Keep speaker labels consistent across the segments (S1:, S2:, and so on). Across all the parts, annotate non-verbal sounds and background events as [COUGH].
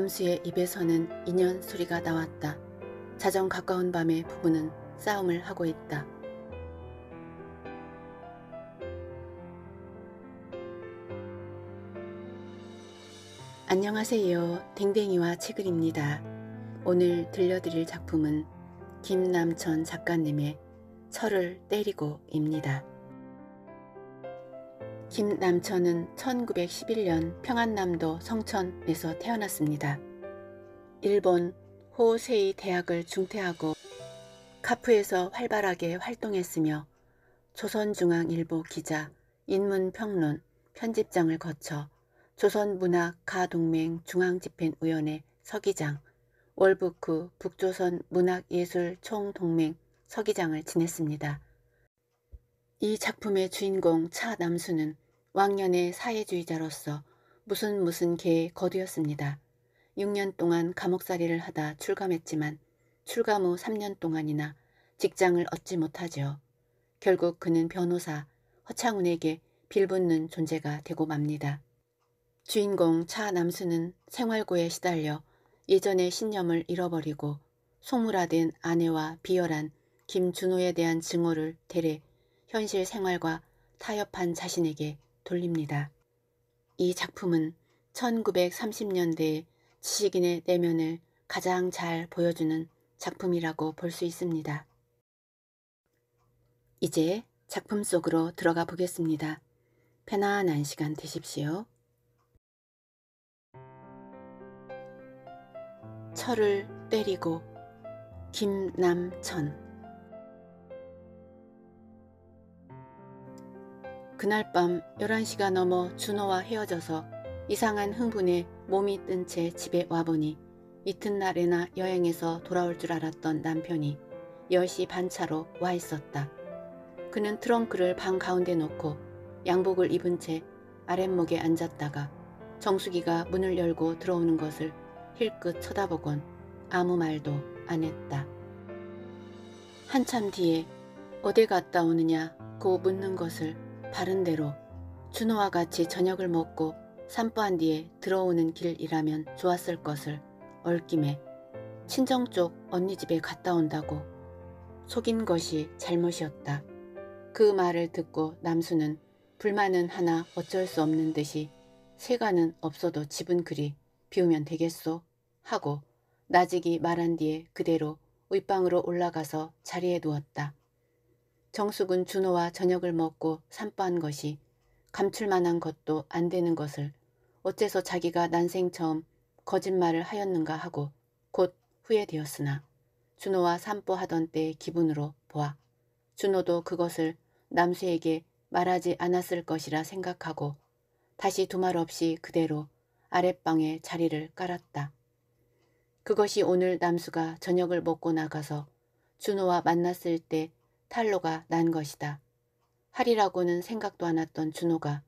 S1: 남수의 입에서는 인연 소리가 나왔다. 자정 가까운 밤에 부부는 싸움을 하고 있다. 안녕하세요. 댕댕이와 채글입니다. 오늘 들려드릴 작품은 김남천 작가님의 철을 때리고입니다. 김남천은 1911년 평안남도 성천에서 태어났습니다. 일본 호세이 대학을 중퇴하고 카프에서 활발하게 활동했으며 조선중앙일보 기자, 인문평론, 편집장을 거쳐 조선문학가동맹 중앙집행위원회 서기장, 월북후 북조선 문학예술 총동맹 서기장을 지냈습니다. 이 작품의 주인공 차 남수는 왕년의 사회주의자로서 무슨 무슨 개의 거두였습니다. 6년 동안 감옥살이를 하다 출감했지만 출감 후 3년 동안이나 직장을 얻지 못하죠. 결국 그는 변호사 허창훈에게 빌붙는 존재가 되고 맙니다. 주인공 차 남수는 생활고에 시달려 예전의 신념을 잃어버리고 속물화된 아내와 비열한 김준호에 대한 증오를 대래 현실 생활과 타협한 자신에게 돌립니다. 이 작품은 1930년대의 지식인의 내면을 가장 잘 보여주는 작품이라고 볼 수 있습니다. 이제 작품 속으로 들어가 보겠습니다. 편안한 시간 되십시오. 철을 때리고 김남천 그날 밤 11시가 넘어 준호와 헤어져서 이상한 흥분에 몸이 뜬 채 집에 와보니 이튿날에나 여행에서 돌아올 줄 알았던 남편이 10시 반차로 와 있었다. 그는 트렁크를 방 가운데 놓고 양복을 입은 채 아랫목에 앉았다가 정수기가 문을 열고 들어오는 것을 힐끗 쳐다보곤 아무 말도 안 했다. 한참 뒤에 어디 갔다 오느냐 고 묻는 것을 바른대로 준호와 같이 저녁을 먹고 산보한 뒤에 들어오는 길이라면 좋았을 것을 얽김에 친정 쪽 언니 집에 갔다 온다고 속인 것이 잘못이었다. 그 말을 듣고 남수는 불만은 하나 어쩔 수 없는 듯이 세가는 없어도 집은 그리 비우면 되겠소 하고 나직이 말한 뒤에 그대로 윗방으로 올라가서 자리에 누웠다. 정숙은 준호와 저녁을 먹고 산보한 것이 감출만한 것도 안 되는 것을 어째서 자기가 난생 처음 거짓말을 하였는가 하고 곧 후회되었으나 준호와 산보하던 때의 기분으로 보아 준호도 그것을 남수에게 말하지 않았을 것이라 생각하고 다시 두말 없이 그대로 아랫방에 자리를 깔았다. 그것이 오늘 남수가 저녁을 먹고 나가서 준호와 만났을 때 탈로가 난 것이다. 하리라고는 생각도 않았던 준호가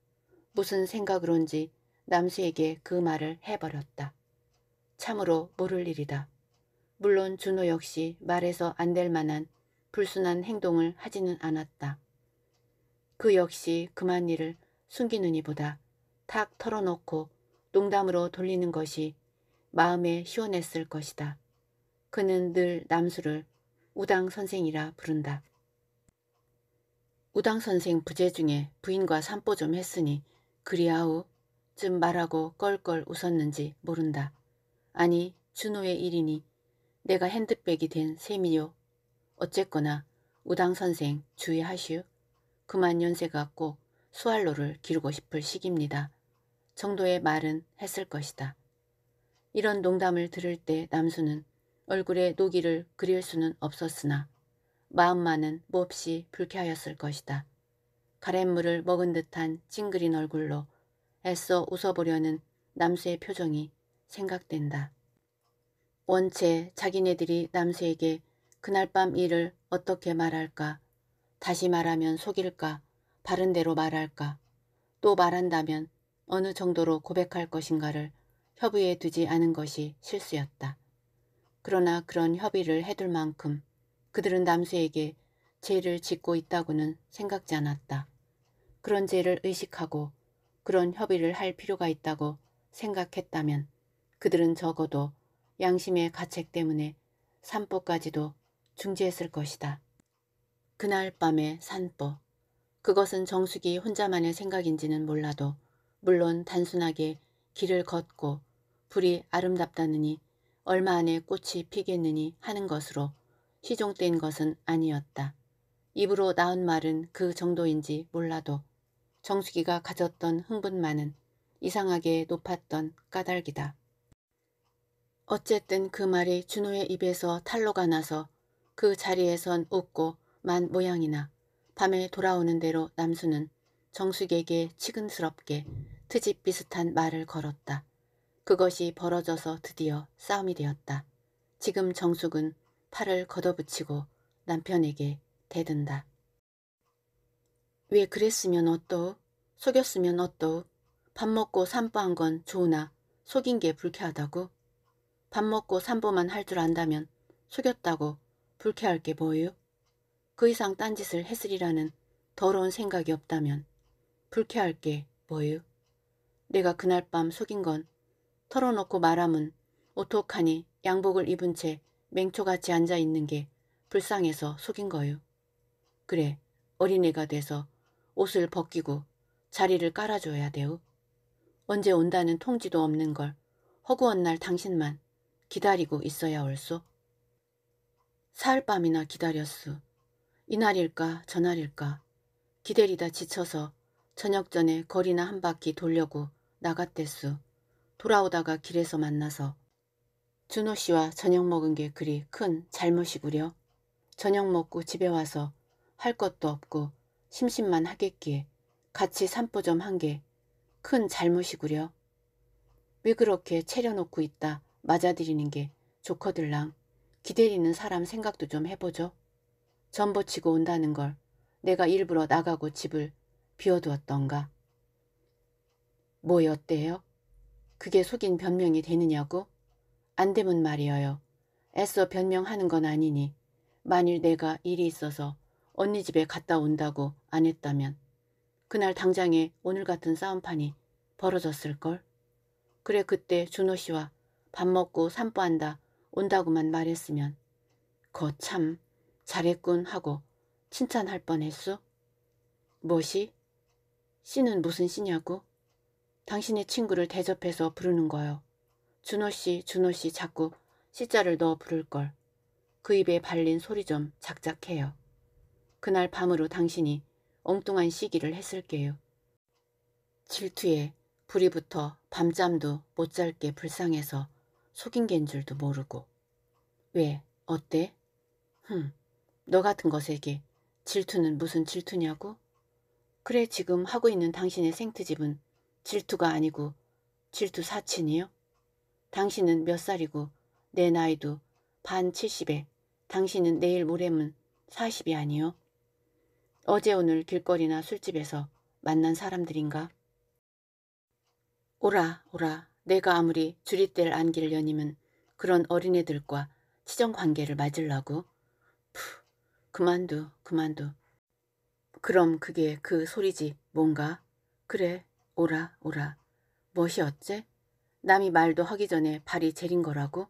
S1: 무슨 생각으론지 남수에게 그 말을 해버렸다. 참으로 모를 일이다. 물론 준호 역시 말해서 안 될 만한 불순한 행동을 하지는 않았다. 그 역시 그만 일을 숨기느니보다 탁 털어놓고 농담으로 돌리는 것이 마음에 시원했을 것이다. 그는 늘 남수를 우당 선생이라 부른다. 우당 선생 부재 중에 부인과 산보 좀 했으니 그리아우 쯤 말하고 껄껄 웃었는지 모른다. 아니 준호의 일이니 내가 핸드백이 된 셈이요. 어쨌거나 우당 선생 주의하시오. 그만 연세가 꼭 수알로를 기르고 싶을 시기입니다. 정도의 말은 했을 것이다. 이런 농담을 들을 때 남수는 얼굴에 노기를 그릴 수는 없었으나 마음만은 몹시 불쾌하였을 것이다. 가랫물을 먹은 듯한 찡그린 얼굴로 애써 웃어보려는 남수의 표정이 생각된다. 원체 자기네들이 남수에게 그날 밤 일을 어떻게 말할까, 다시 말하면 속일까, 바른대로 말할까, 또 말한다면 어느 정도로 고백할 것인가를 협의에 두지 않은 것이 실수였다. 그러나 그런 협의를 해둘 만큼 그들은 남수에게 죄를 짓고 있다고는 생각지 않았다. 그런 죄를 의식하고 그런 협의를 할 필요가 있다고 생각했다면 그들은 적어도 양심의 가책 때문에 산보까지도 중지했을 것이다. 그날 밤의 산보. 그것은 정숙이 혼자만의 생각인지는 몰라도 물론 단순하게 길을 걷고 불이 아름답다느니 얼마 안에 꽃이 피겠느니 하는 것으로 시종된 것은 아니었다. 입으로 나온 말은 그 정도인지 몰라도 정수기가 가졌던 흥분만은 이상하게 높았던 까닭이다. 어쨌든 그 말이 준호의 입에서 탈로가 나서 그 자리에선 웃고 만 모양이나 밤에 돌아오는 대로 남수는 정숙에게 치근스럽게 트집 비슷한 말을 걸었다. 그것이 벌어져서 드디어 싸움이 되었다. 지금 정숙은 팔을 걷어붙이고 남편에게 대든다. 왜 그랬으면 어떠? 속였으면 어떠? 밥 먹고 산보한 건 좋으나 속인 게 불쾌하다고? 밥 먹고 산보만 할 줄 안다면 속였다고 불쾌할 게 뭐유? 그 이상 딴짓을 했으리라는 더러운 생각이 없다면 불쾌할 게 뭐유? 내가 그날 밤 속인 건 털어놓고 말하면 오똑하니 양복을 입은 채 맹초같이 앉아있는 게 불쌍해서 속인 거유. 그래 어린애가 돼서 옷을 벗기고 자리를 깔아줘야 돼요. 언제 온다는 통지도 없는 걸 허구한 날 당신만 기다리고 있어야 옳소. 사흘밤이나 기다렸수. 이날일까 저날일까 기다리다 지쳐서 저녁 전에 거리나 한 바퀴 돌려고 나갔댔수. 돌아오다가 길에서 만나서 준호 씨와 저녁 먹은 게 그리 큰 잘못이구려. 저녁 먹고 집에 와서 할 것도 없고 심심만 하겠기에 같이 산보 좀 한 게 큰 잘못이구려. 왜 그렇게 차려놓고 있다 맞아들이는 게 좋거들랑 기다리는 사람 생각도 좀 해보죠. 전보치고 온다는 걸 내가 일부러 나가고 집을 비워두었던가. 뭐였대요? 그게 속인 변명이 되느냐고? 안 되면 말이어요. 애써 변명하는 건 아니니 만일 내가 일이 있어서 언니 집에 갔다 온다고 안 했다면 그날 당장에 오늘 같은 싸움판이 벌어졌을걸. 그래 그때 준호 씨와 밥 먹고 산보한다 온다고만 말했으면 거참 잘했군 하고 칭찬할 뻔했소. 뭐시? 씨는 무슨 씨냐고? 당신의 친구를 대접해서 부르는 거요. 준호씨 준호씨 자꾸 씨자를 넣어 부를걸. 그 입에 발린 소리 좀 작작해요. 그날 밤으로 당신이 엉뚱한 시기를 했을게요. 질투에 불이 붙어 밤잠도 못 잘게 불쌍해서 속인 겐 줄도 모르고. 왜? 어때? 흠, 너 같은 것에게 질투는 무슨 질투냐고? 그래 지금 하고 있는 당신의 생트집은 질투가 아니고 질투 사친이요? 당신은 몇 살이고 내 나이도 반 70에 당신은 내일 모레면 40이 아니요? 어제 오늘 길거리나 술집에서 만난 사람들인가? 오라 오라 내가 아무리 주리대를 안길려니면 그런 어린애들과 치정관계를 맞으려고? 푸 그만둬 그만둬 그럼 그게 그 소리지 뭔가? 그래 오라 오라 멋이 어째? 남이 말도 하기 전에 발이 제린 거라고?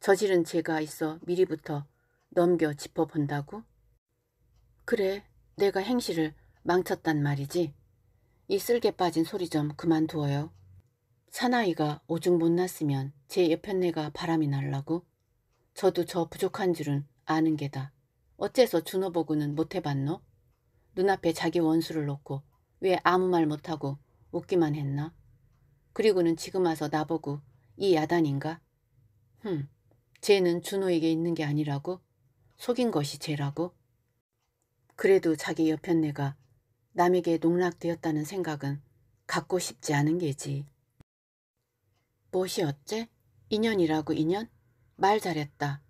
S1: 저지른 죄가 있어 미리부터 넘겨 짚어본다고? 그래, 내가 행실을 망쳤단 말이지. 이 쓸개 빠진 소리 좀 그만두어요. 사나이가 오죽 못났으면 제 옆편네가 바람이 날라고? 저도 저 부족한 줄은 아는 게다. 어째서 준호 보고는 못해봤노? 눈앞에 자기 원수를 놓고 왜 아무 말 못하고 웃기만 했나? 그리고는 지금 와서 나보고 이 야단인가? 흠, 쟤는 준호에게 있는 게 아니라고? 속인 것이 죄라고? 그래도 자기 옆편네가 남에게 농락되었다는 생각은 갖고 싶지 않은 게지. 무엇이 어째? 인연이라고 인연? 말 잘했다.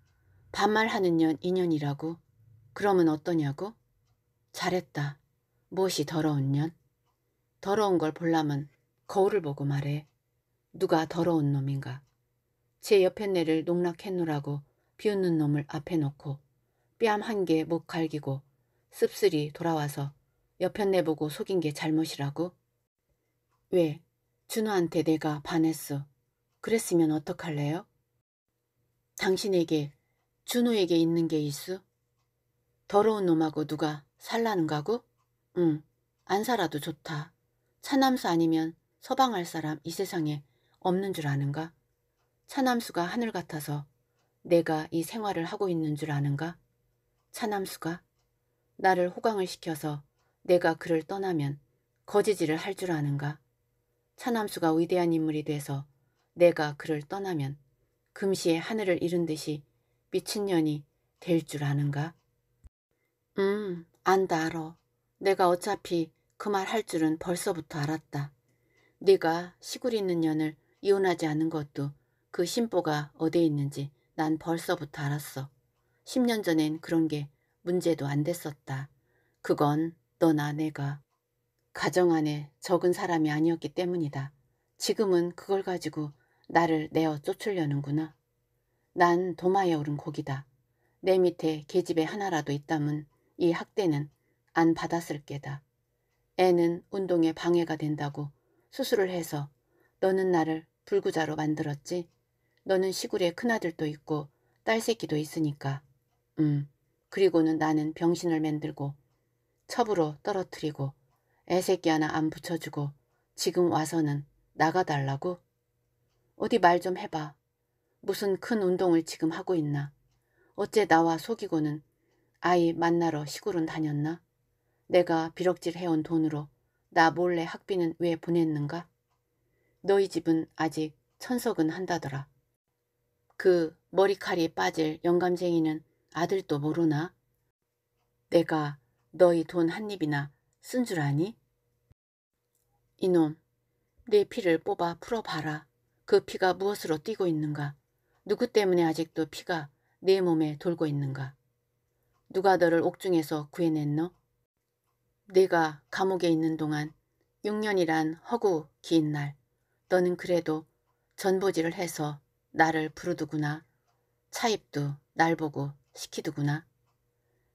S1: 반말하는 년 인연이라고? 그러면 어떠냐고? 잘했다. 무엇이 더러운 년? 더러운 걸 볼라면 거울을 보고 말해. 누가 더러운 놈인가? 제 옆편네를 농락했노라고 비웃는 놈을 앞에 놓고 뺨 한 개 못 갈기고 씁쓸히 돌아와서 옆편네 보고 속인 게 잘못이라고? 왜? 준호한테 내가 반했어. 그랬으면 어떡할래요? 당신에게 준호에게 있는 게 있어? 더러운 놈하고 누가 살라는가고? 응, 안 살아도 좋다. 차남수 아니면 서방할 사람 이 세상에 없는 줄 아는가? 차남수가 하늘 같아서 내가 이 생활을 하고 있는 줄 아는가? 차남수가 나를 호강을 시켜서 내가 그를 떠나면 거지질을 할 줄 아는가? 차남수가 위대한 인물이 돼서 내가 그를 떠나면 금시에 하늘을 잃은 듯이 미친년이 될 줄 아는가? 음, 안다 알아. 내가 어차피 그 말 할 줄은 벌써부터 알았다. 네가 시골 있는 년을 이혼하지 않은 것도 그 심보가 어디에 있는지 난 벌써부터 알았어. 10년 전엔 그런 게 문제도 안 됐었다. 그건 너나 내가 가정 안에 적은 사람이 아니었기 때문이다. 지금은 그걸 가지고 나를 내어 쫓으려는구나. 난 도마에 오른 고기다. 내 밑에 계집애 하나라도 있다면 이 학대는 안 받았을 게다. 애는 운동에 방해가 된다고 수술을 해서 너는 나를 불구자로 만들었지. 너는 시골에 큰아들도 있고 딸 새끼도 있으니까. 음, 그리고는 나는 병신을 만들고 첩으로 떨어뜨리고 애새끼 하나 안 붙여주고 지금 와서는 나가달라고? 어디 말 좀 해봐. 무슨 큰 운동을 지금 하고 있나? 어째 나와 속이고는 아이 만나러 시골은 다녔나? 내가 비럭질 해온 돈으로 나 몰래 학비는 왜 보냈는가? 너희 집은 아직 천석은 한다더라. 그 머리칼이 빠질 영감쟁이는 아들도 모르나? 내가 너희 돈 한 입이나 쓴 줄 아니? 이놈, 내 피를 뽑아 풀어봐라. 그 피가 무엇으로 뛰고 있는가? 누구 때문에 아직도 피가 내 몸에 돌고 있는가? 누가 너를 옥중에서 구해냈노? 내가 감옥에 있는 동안 6년이란 허구 긴 날, 너는 그래도 전보질을 해서 나를 부르두구나. 차입도 날 보고 시키두구나.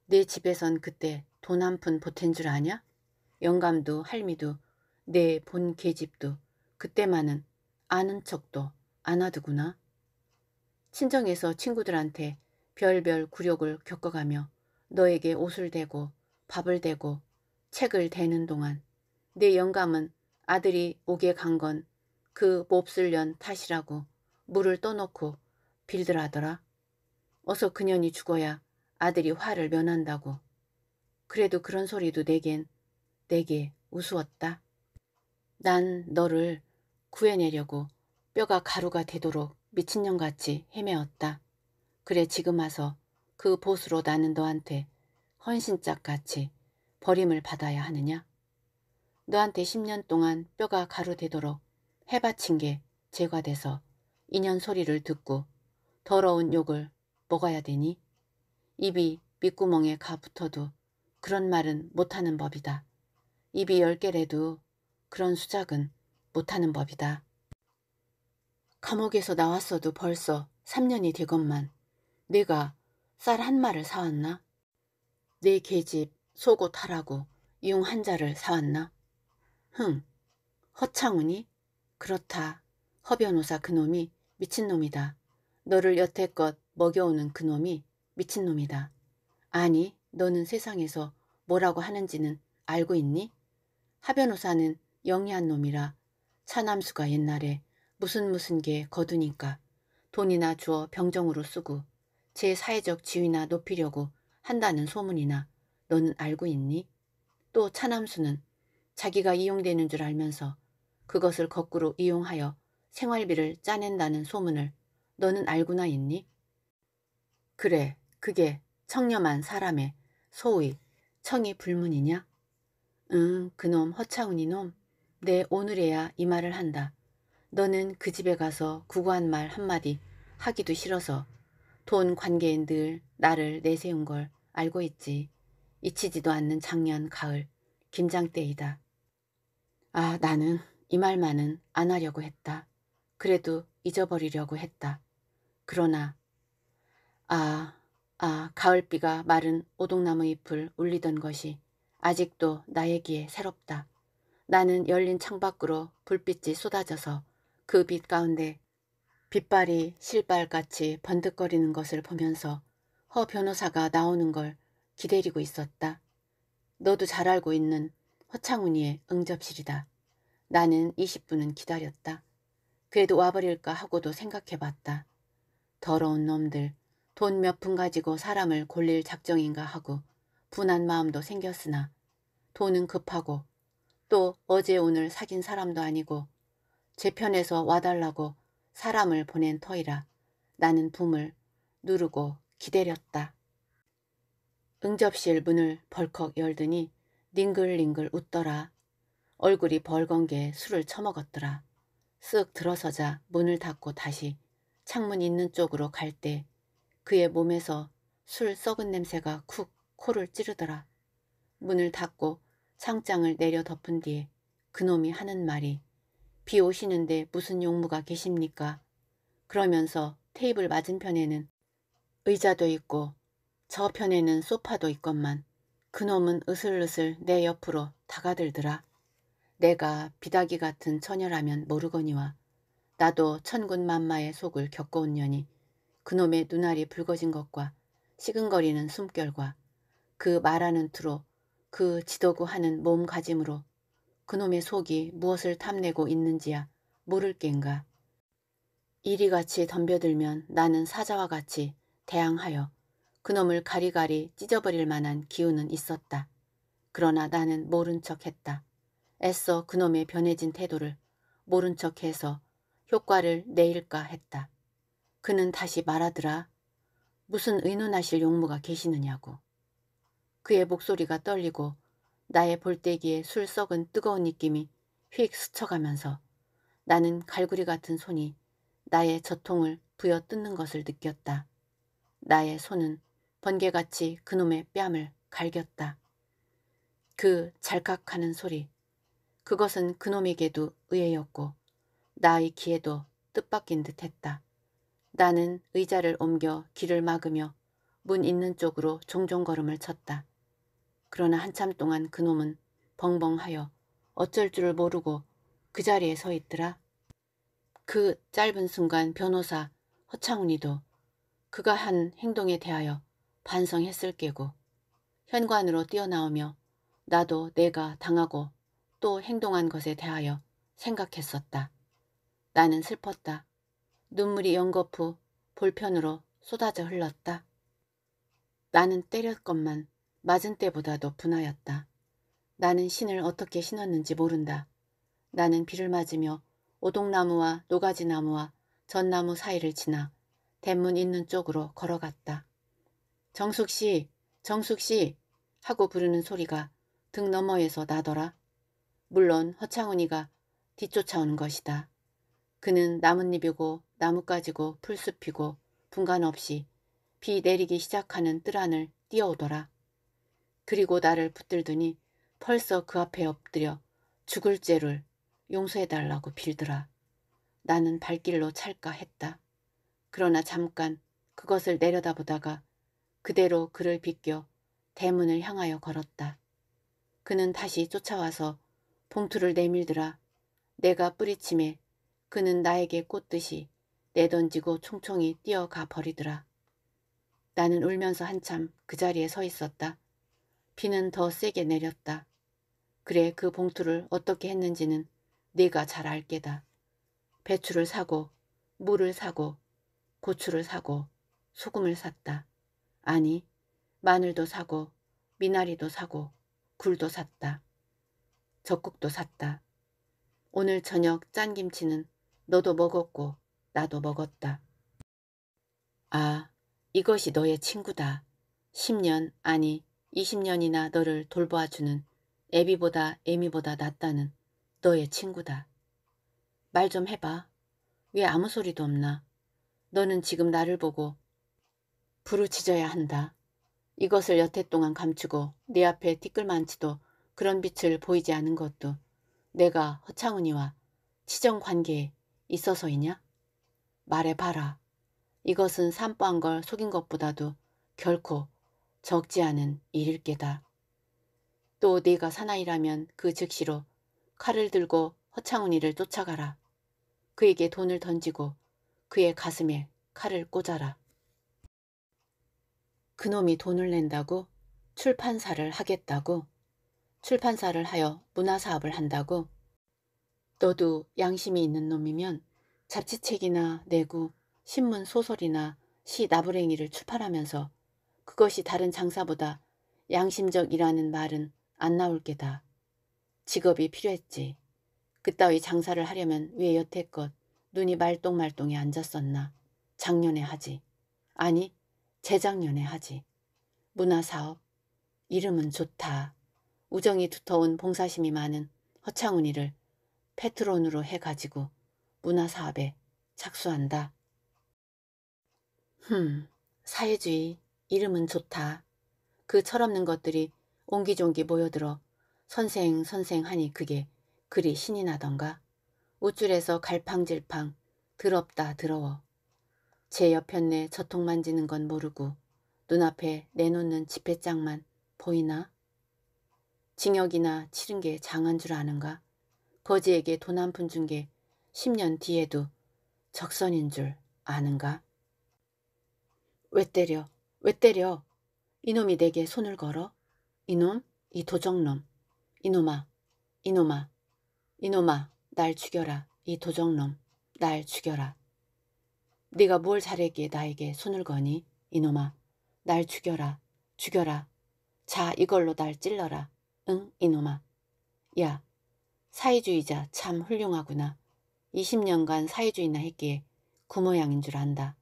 S1: 내 집에선 그때 돈 한 푼 보탠 줄 아냐? 영감도 할미도 내 본 계집도 그때만은 아는 척도 안 하더구나. 친정에서 친구들한테 별별 굴욕을 겪어가며 너에게 옷을 대고 밥을 대고 책을 대는 동안 내 영감은 아들이 오게 간건 그 몹쓸 년 탓이라고 물을 떠놓고 빌더라더라. 어서 그년이 죽어야 아들이 화를 면한다고. 그래도 그런 소리도 내겐 내게 우스웠다. 난 너를 구해내려고 뼈가 가루가 되도록 미친년같이 헤매었다. 그래 지금 와서 그 보수로 나는 너한테 헌신짝같이 버림을 받아야 하느냐? 너한테 10년 동안 뼈가 가루 되도록 해바친 게 죄가 돼서 인연 소리를 듣고 더러운 욕을 먹어야 되니? 입이 밑구멍에 가 붙어도 그런 말은 못하는 법이다. 입이 열 개래도 그런 수작은 못하는 법이다. 감옥에서 나왔어도 벌써 3년이 되건만 내가 쌀 한 마를 사왔나? 내 계집 속옷 하라고 융한 자를 사왔나? 흥, 허창훈이? 그렇다. 허 변호사 그놈이 미친놈이다. 너를 여태껏 먹여오는 그놈이 미친놈이다. 아니, 너는 세상에서 뭐라고 하는지는 알고 있니? 하 변호사는 영리한 놈이라 차남수가 옛날에 무슨 무슨 게 거두니까 돈이나 주어 병정으로 쓰고 제 사회적 지위나 높이려고 한다는 소문이나 너는 알고 있니? 또 차남수는 자기가 이용되는 줄 알면서 그것을 거꾸로 이용하여 생활비를 짜낸다는 소문을 너는 알고나 있니? 그래, 그게 청렴한 사람의 소위 청이 불문이냐? 응, 그놈 허차운이 놈. 내 오늘에야 이 말을 한다. 너는 그 집에 가서 구구한 말 한마디 하기도 싫어서 돈 관계엔 늘 나를 내세운 걸 알고 있지. 잊히지도 않는 작년 가을 김장 때이다. 아 나는 이 말만은 안 하려고 했다. 그래도 잊어버리려고 했다. 그러나 아, 아 가을비가 마른 오동나무 잎을 울리던 것이 아직도 나에게 새롭다. 나는 열린 창밖으로 불빛이 쏟아져서 그 빛 가운데 빗발이 실발같이 번득거리는 것을 보면서 허 변호사가 나오는 걸 기다리고 있었다. 너도 잘 알고 있는 허창훈이의 응접실이다. 나는 20분은 기다렸다. 그래도 와버릴까 하고도 생각해봤다. 더러운 놈들, 돈 몇 푼 가지고 사람을 골릴 작정인가 하고 분한 마음도 생겼으나 돈은 급하고 또 어제 오늘 사귄 사람도 아니고 제 편에서 와달라고 사람을 보낸 터이라 나는 붐을 누르고 기다렸다. 응접실 문을 벌컥 열더니 닝글닝글 웃더라. 얼굴이 벌건 게 술을 처먹었더라. 쓱 들어서자 문을 닫고 다시 창문 있는 쪽으로 갈 때 그의 몸에서 술 썩은 냄새가 쿡 코를 찌르더라. 문을 닫고 창장을 내려 덮은 뒤에 그놈이 하는 말이 비 오시는데 무슨 용무가 계십니까? 그러면서 테이블 맞은편에는 의자도 있고 저편에는 소파도 있건만 그놈은 으슬으슬 내 옆으로 다가들더라. 내가 비다기 같은 처녀라면 모르거니와 나도 천군 만마의 속을 겪어온 년이 그놈의 눈알이 붉어진 것과 시근거리는 숨결과 그 말하는 투로 그 지도구 하는 몸가짐으로 그놈의 속이 무엇을 탐내고 있는지야 모를 겐가. 이리같이 덤벼들면 나는 사자와 같이 대항하여 그놈을 가리가리 찢어버릴 만한 기운은 있었다. 그러나 나는 모른 척했다. 애써 그놈의 변해진 태도를 모른 척해서 효과를 내일까 했다. 그는 다시 말하더라. 무슨 의논하실 용무가 계시느냐고. 그의 목소리가 떨리고 나의 볼때기에 술 썩은 뜨거운 느낌이 휙 스쳐가면서 나는 갈구리 같은 손이 나의 저통을 부여 뜯는 것을 느꼈다. 나의 손은 번개같이 그놈의 뺨을 갈겼다. 그 잘깍하는 소리, 그것은 그놈에게도 의외였고 나의 귀에도 뜻밖인 듯했다. 나는 의자를 옮겨 길을 막으며 문 있는 쪽으로 종종 걸음을 쳤다. 그러나 한참 동안 그놈은 벙벙하여 어쩔 줄을 모르고 그 자리에 서 있더라. 그 짧은 순간 변호사 허창훈이도 그가 한 행동에 대하여 반성했을 게고 현관으로 뛰어나오며 나도 내가 당하고 또 행동한 것에 대하여 생각했었다. 나는 슬펐다. 눈물이 연거푸 볼편으로 쏟아져 흘렀다. 나는 때렸건만 맞은 때보다도 분하였다. 나는 신을 어떻게 신었는지 모른다. 나는 비를 맞으며 오동나무와 노가지나무와 전나무 사이를 지나 대문 있는 쪽으로 걸어갔다. 정숙 씨, 정숙 씨 하고 부르는 소리가 등 너머에서 나더라. 물론 허창훈이가 뒤쫓아오는 것이다. 그는 나뭇잎이고 나뭇가지고 풀숲이고 분간 없이 비 내리기 시작하는 뜰 안을 뛰어오더라. 그리고 나를 붙들더니 벌써 그 앞에 엎드려 죽을 죄를 용서해달라고 빌더라. 나는 발길로 찰까 했다. 그러나 잠깐 그것을 내려다보다가 그대로 그를 비껴 대문을 향하여 걸었다. 그는 다시 쫓아와서 봉투를 내밀더라. 내가 뿌리침에 그는 나에게 꽂듯이 내던지고 총총히 뛰어가 버리더라. 나는 울면서 한참 그 자리에 서 있었다. 비는 더 세게 내렸다. 그래 그 봉투를 어떻게 했는지는 네가 잘 알게다. 배추를 사고 물을 사고 고추를 사고 소금을 샀다. 아니 마늘도 사고 미나리도 사고 굴도 샀다. 젖국도 샀다. 오늘 저녁 짠 김치는 너도 먹었고 나도 먹었다. 아, 이것이 너의 친구다. 10년 아니 20년이나 너를 돌보아주는 애비보다 애미보다 낫다는 너의 친구다. 말 좀 해봐. 왜 아무 소리도 없나? 너는 지금 나를 보고 부르짖어야 한다. 이것을 여태 동안 감추고 네 앞에 티끌만치도 그런 빛을 보이지 않은 것도 내가 허창훈이와 치정 관계에 있어서이냐? 말해봐라. 이것은 산보한 걸 속인 것보다도 결코 적지 않은 일일 게다. 또 네가 사나이라면 그 즉시로 칼을 들고 허창훈이를 쫓아가라. 그에게 돈을 던지고 그의 가슴에 칼을 꽂아라. 그놈이 돈을 낸다고? 출판사를 하겠다고? 출판사를 하여 문화사업을 한다고? 너도 양심이 있는 놈이면 잡지책이나 내구, 신문 소설이나 시 나부랭이를 출판하면서 그것이 다른 장사보다 양심적이라는 말은 안 나올 게다. 직업이 필요했지. 그따위 장사를 하려면 왜 여태껏 눈이 말똥말똥해 앉았었나. 작년에 하지. 아니 재작년에 하지. 문화사업. 이름은 좋다. 우정이 두터운 봉사심이 많은 허창훈이를 페트론으로 해가지고 문화사업에 착수한다. 흠, 사회주의. 이름은 좋다. 그 철없는 것들이 옹기종기 모여들어 선생 선생 하니 그게 그리 신이 나던가. 우쭐에서 갈팡질팡 더럽다 더러워. 제 옆편내 저통 만지는 건 모르고 눈앞에 내놓는 지폐장만 보이나? 징역이나 치른 게 장한 줄 아는가? 거지에게 돈 한 푼 준 게 10년 뒤에도 적선인 줄 아는가? 왜 때려? 왜 때려? 이놈이 내게 손을 걸어? 이놈? 이 도적놈. 이놈아, 이놈아, 이놈아, 날 죽여라. 이 도적놈, 날 죽여라. 네가 뭘 잘했기에 나에게 손을 거니? 이놈아, 날 죽여라, 죽여라. 자, 이걸로 날 찔러라. 응, 이놈아. 야, 사회주의자 참 훌륭하구나. 20년간 사회주의나 했기에 그 모양인 줄 안다.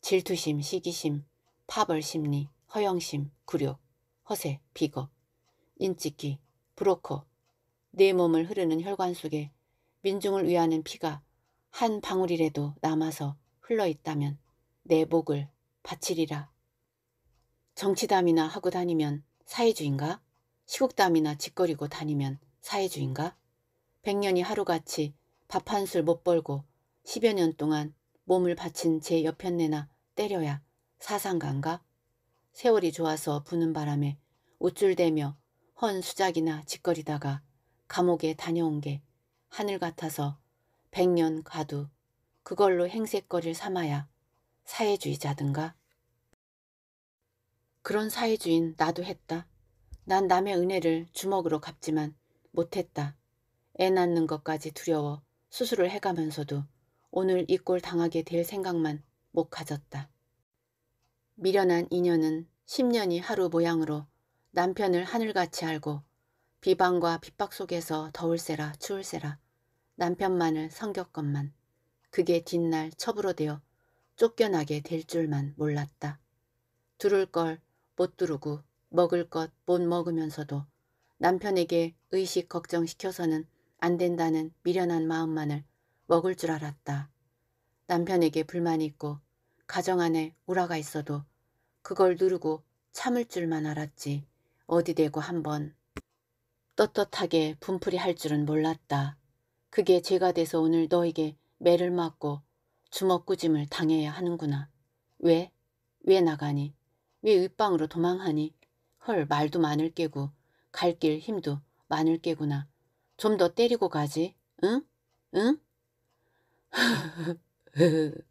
S1: 질투심, 시기심, 파벌심리, 허영심, 굴욕, 허세, 비겁, 인찍기, 브로커, 내 몸을 흐르는 혈관 속에 민중을 위하는 피가 한 방울이라도 남아서 흘러 있다면 내 목을 바치리라. 정치담이나 하고 다니면 사회주의인가? 시국담이나 짓거리고 다니면 사회주의인가? 백년이 하루같이 밥 한 술 못 벌고 10여 년 동안 몸을 바친 제 옆편내나 때려야 사상가인가? 세월이 좋아서 부는 바람에 우쭐대며 헌 수작이나 짓거리다가 감옥에 다녀온 게 하늘 같아서 백년 가도 그걸로 행색거릴 삼아야 사회주의자든가. 그런 사회주의는 나도 했다. 난 남의 은혜를 주먹으로 갚지만 못했다. 애 낳는 것까지 두려워 수술을 해가면서도 오늘 이 꼴 당하게 될 생각만 못 가졌다. 미련한 인연은 10년이 하루 모양으로 남편을 하늘같이 알고 비방과 핍박 속에서 더울세라 추울세라 남편만을 성겼건만 그게 뒷날 첩으로 되어 쫓겨나게 될 줄만 몰랐다. 두를 걸 못 두르고 먹을 것 못 먹으면서도 남편에게 의식 걱정시켜서는 안 된다는 미련한 마음만을 먹을 줄 알았다. 남편에게 불만이 있고 가정 안에 우라가 있어도 그걸 누르고 참을 줄만 알았지 어디 대고 한번 떳떳하게 분풀이 할 줄은 몰랐다. 그게 죄가 돼서 오늘 너에게 매를 맞고 주먹구짐을 당해야 하는구나. 왜? 왜 나가니? 왜 윗방으로 도망하니? 헐 말도 많을 깨고 갈 길 힘도 많을 깨구나. 좀 더 때리고 가지. 응? 응? [LAUGHS]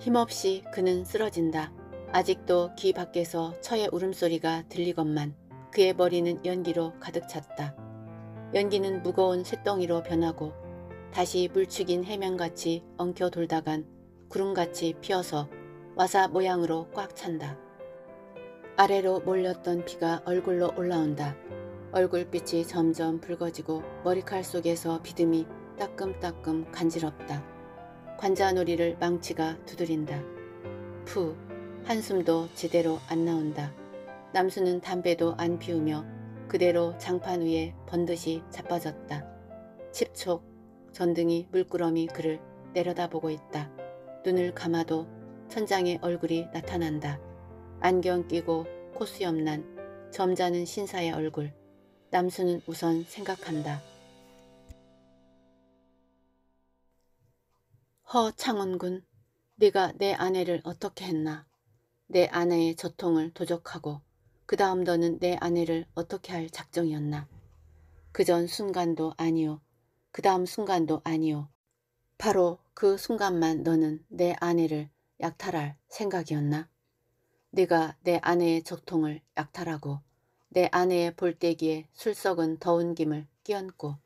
S1: 힘없이 그는 쓰러진다. 아직도 귀 밖에서 처의 울음소리가 들리건만 그의 머리는 연기로 가득 찼다. 연기는 무거운 쇳덩이로 변하고 다시 물축인 해면같이 엉켜 돌다간 구름같이 피어서 와사 모양으로 꽉 찬다. 아래로 몰렸던 피가 얼굴로 올라온다. 얼굴빛이 점점 붉어지고 머리칼 속에서 비듬이 따끔따끔 간지럽다. 관자놀이를 망치가 두드린다. 푸 한숨도 제대로 안 나온다. 남수는 담배도 안 피우며 그대로 장판 위에 번듯이 자빠졌다. 칩촉 전등이 물끄러미 그를 내려다보고 있다. 눈을 감아도 천장에 얼굴이 나타난다. 안경 끼고 코수염난 점잖은 신사의 얼굴. 남수는 우선 생각한다. 허창원군, 네가 내 아내를 어떻게 했나? 내 아내의 저통을 도적하고 그 다음 너는 내 아내를 어떻게 할 작정이었나? 그 전 순간도 아니요. 그 다음 순간도 아니요. 바로 그 순간만 너는 내 아내를 약탈할 생각이었나? 네가 내 아내의 적통을 약탈하고 내 아내의 볼때기에 술 썩은 더운 김을 끼얹고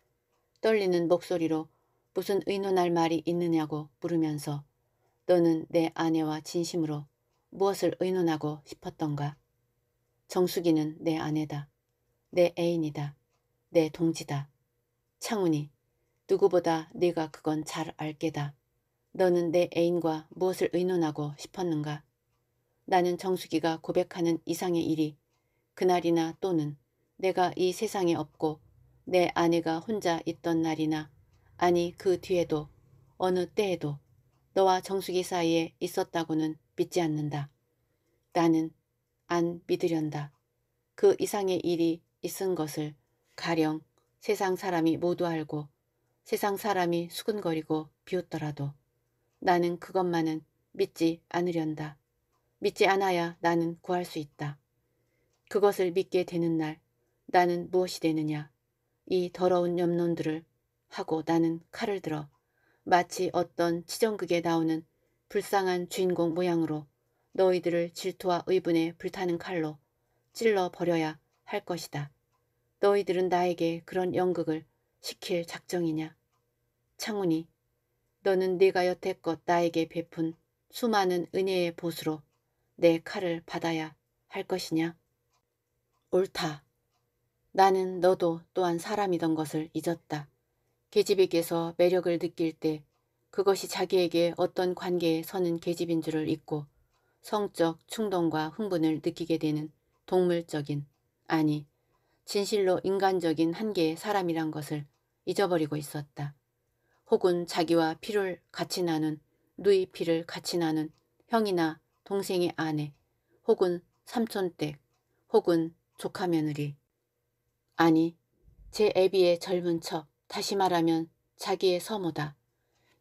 S1: 떨리는 목소리로 무슨 의논할 말이 있느냐고 물으면서 너는 내 아내와 진심으로 무엇을 의논하고 싶었던가? 정수기는 내 아내다. 내 애인이다. 내 동지다. 창훈이 누구보다 네가 그건 잘 알게다. 너는 내 애인과 무엇을 의논하고 싶었는가? 나는 정수기가 고백하는 이상의 일이 그날이나 또는 내가 이 세상에 없고 내 아내가 혼자 있던 날이나 아니 그 뒤에도 어느 때에도 너와 정수기 사이에 있었다고는 믿지 않는다. 나는 안 믿으련다. 그 이상의 일이 있은 것을 가령 세상 사람이 모두 알고 세상 사람이 수근거리고 비웃더라도 나는 그것만은 믿지 않으련다. 믿지 않아야 나는 구할 수 있다. 그것을 믿게 되는 날 나는 무엇이 되느냐. 이 더러운 염론들을 하고 나는 칼을 들어 마치 어떤 치정극에 나오는 불쌍한 주인공 모양으로 너희들을 질투와 의분에 불타는 칼로 찔러 버려야 할 것이다. 너희들은 나에게 그런 연극을 시킬 작정이냐? 창훈이 너는 네가 여태껏 나에게 베푼 수많은 은혜의 보수로 내 칼을 받아야 할 것이냐? 옳다. 나는 너도 또한 사람이던 것을 잊었다. 계집에게서 매력을 느낄 때 그것이 자기에게 어떤 관계에 서는 계집인 줄을 잊고 성적 충동과 흥분을 느끼게 되는 동물적인 아니 진실로 인간적인 한계의 사람이란 것을 잊어버리고 있었다. 혹은 자기와 피를 같이 나눈 누이 피를 같이 나눈 형이나 동생의 아내 혹은 삼촌댁 혹은 조카 며느리 아니 제 애비의 젊은 척 다시 말하면 자기의 서모다.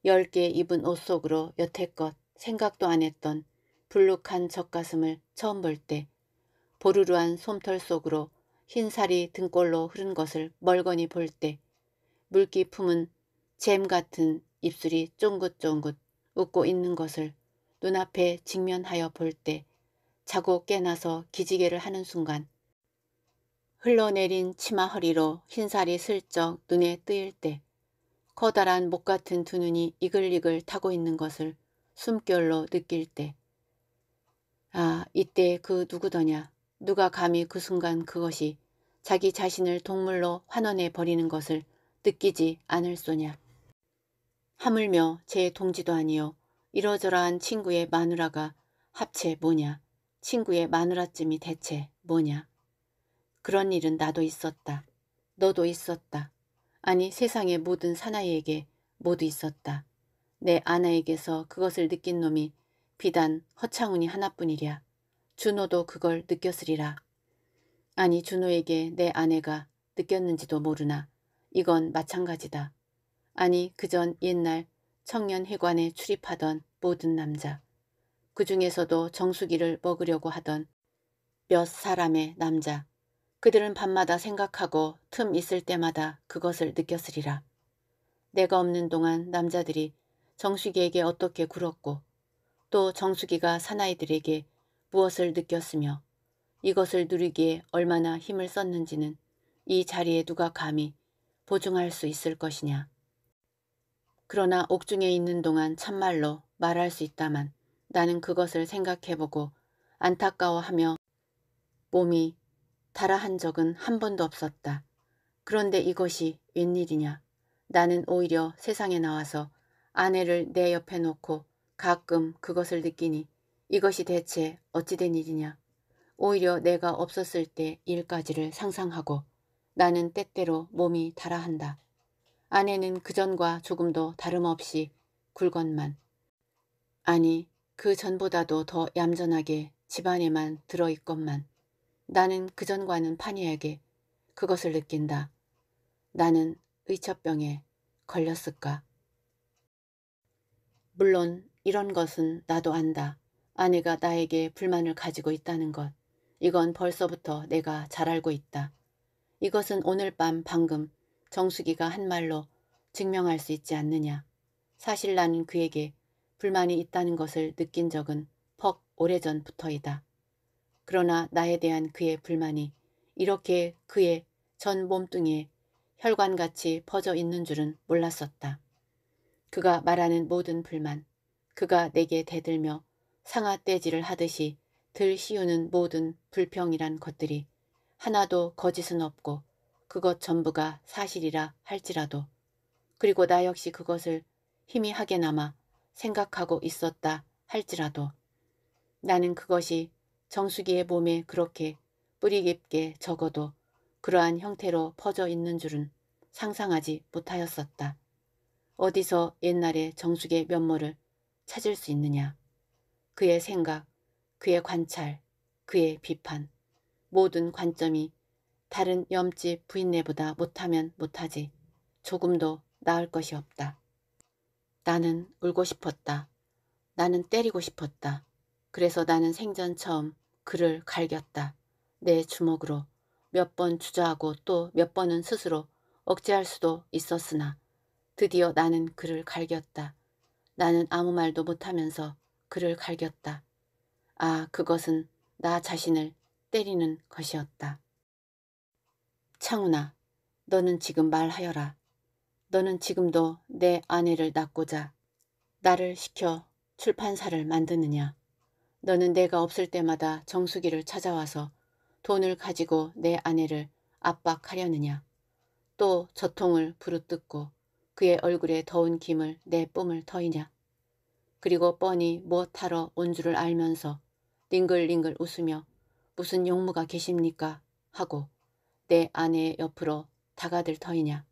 S1: 열 개 입은 옷 속으로 여태껏 생각도 안 했던 불룩한 젖가슴을 처음 볼 때 보르르한 솜털 속으로 흰살이 등골로 흐른 것을 멀거니 볼때 물기 품은 잼 같은 입술이 쫑긋쫑긋 웃고 있는 것을 눈앞에 직면하여 볼 때 자고 깨나서 기지개를 하는 순간 흘러내린 치마 허리로 흰살이 슬쩍 눈에 뜨일 때 커다란 목 같은 두 눈이 이글이글 타고 있는 것을 숨결로 느낄 때 아, 이때 그 누구더냐. 누가 감히 그 순간 그것이 자기 자신을 동물로 환원해 버리는 것을 느끼지 않을 소냐. 하물며 제 동지도 아니요. 이러저러한 친구의 마누라가 합체 뭐냐. 친구의 마누라쯤이 대체 뭐냐. 그런 일은 나도 있었다. 너도 있었다. 아니 세상의 모든 사나이에게 모두 있었다. 내 아내에게서 그것을 느낀 놈이 비단 허창훈이 하나뿐이랴. 준호도 그걸 느꼈으리라. 아니 준호에게 내 아내가 느꼈는지도 모르나 이건 마찬가지다. 아니 그전 옛날 청년회관에 출입하던 모든 남자 그 중에서도 정수기를 먹으려고 하던 몇 사람의 남자 그들은 밤마다 생각하고 틈 있을 때마다 그것을 느꼈으리라. 내가 없는 동안 남자들이 정수기에게 어떻게 굴었고 또 정수기가 사나이들에게 무엇을 느꼈으며 이것을 누리기에 얼마나 힘을 썼는지는 이 자리에 누가 감히 보증할 수 있을 것이냐. 그러나 옥중에 있는 동안 참말로 말할 수 있다만 나는 그것을 생각해보고 안타까워하며 몸이 달아한 적은 한 번도 없었다. 그런데 이것이 웬일이냐. 나는 오히려 세상에 나와서 아내를 내 옆에 놓고 가끔 그것을 느끼니 이것이 대체 어찌된 일이냐. 오히려 내가 없었을 때 일까지를 상상하고 나는 때때로 몸이 달아한다. 아내는 그전과 조금도 다름없이 굴건만 아니 그 전보다도 더 얌전하게 집안에만 들어있건만 나는 그전과는 판이하게 그것을 느낀다. 나는 의처병에 걸렸을까? 물론 이런 것은 나도 안다. 아내가 나에게 불만을 가지고 있다는 것. 이건 벌써부터 내가 잘 알고 있다. 이것은 오늘 밤 방금 정수기가 한 말로 증명할 수 있지 않느냐. 사실 나는 그에게 불만이 있다는 것을 느낀 적은 퍽 오래전부터이다. 그러나 나에 대한 그의 불만이 이렇게 그의 전 몸뚱이에 혈관같이 퍼져 있는 줄은 몰랐었다. 그가 말하는 모든 불만, 그가 내게 대들며 상아떼지를 하듯이 들 씌우는 모든 불평이란 것들이 하나도 거짓은 없고 그것 전부가 사실이라 할지라도 그리고 나 역시 그것을 희미하게나마 생각하고 있었다 할지라도 나는 그것이 정수기의 몸에 그렇게 뿌리 깊게 적어도 그러한 형태로 퍼져 있는 줄은 상상하지 못하였었다. 어디서 옛날의 정숙의 면모를 찾을 수 있느냐. 그의 생각, 그의 관찰, 그의 비판, 모든 관점이 다른 염집 부인네보다 못하면 못하지 조금도 나을 것이 없다. 나는 울고 싶었다. 나는 때리고 싶었다. 그래서 나는 생전 처음 그를 갈겼다. 내 주먹으로 몇 번 주저하고 또 몇 번은 스스로 억제할 수도 있었으나 드디어 나는 그를 갈겼다. 나는 아무 말도 못하면서 그를 갈겼다. 아, 그것은 나 자신을 때리는 것이었다. 창훈아, 너는 지금 말하여라. 너는 지금도 내 아내를 낳고자 나를 시켜 출판사를 만드느냐. 너는 내가 없을 때마다 정수기를 찾아와서 돈을 가지고 내 아내를 압박하려느냐. 또 저통을 부르뜯고 그의 얼굴에 더운 김을 내 뿜을 터이냐. 그리고 뻔히 무엇하러 온 줄을 알면서 링글링글 웃으며 무슨 용무가 계십니까? 하고 내 아내의 옆으로 다가들 터이냐.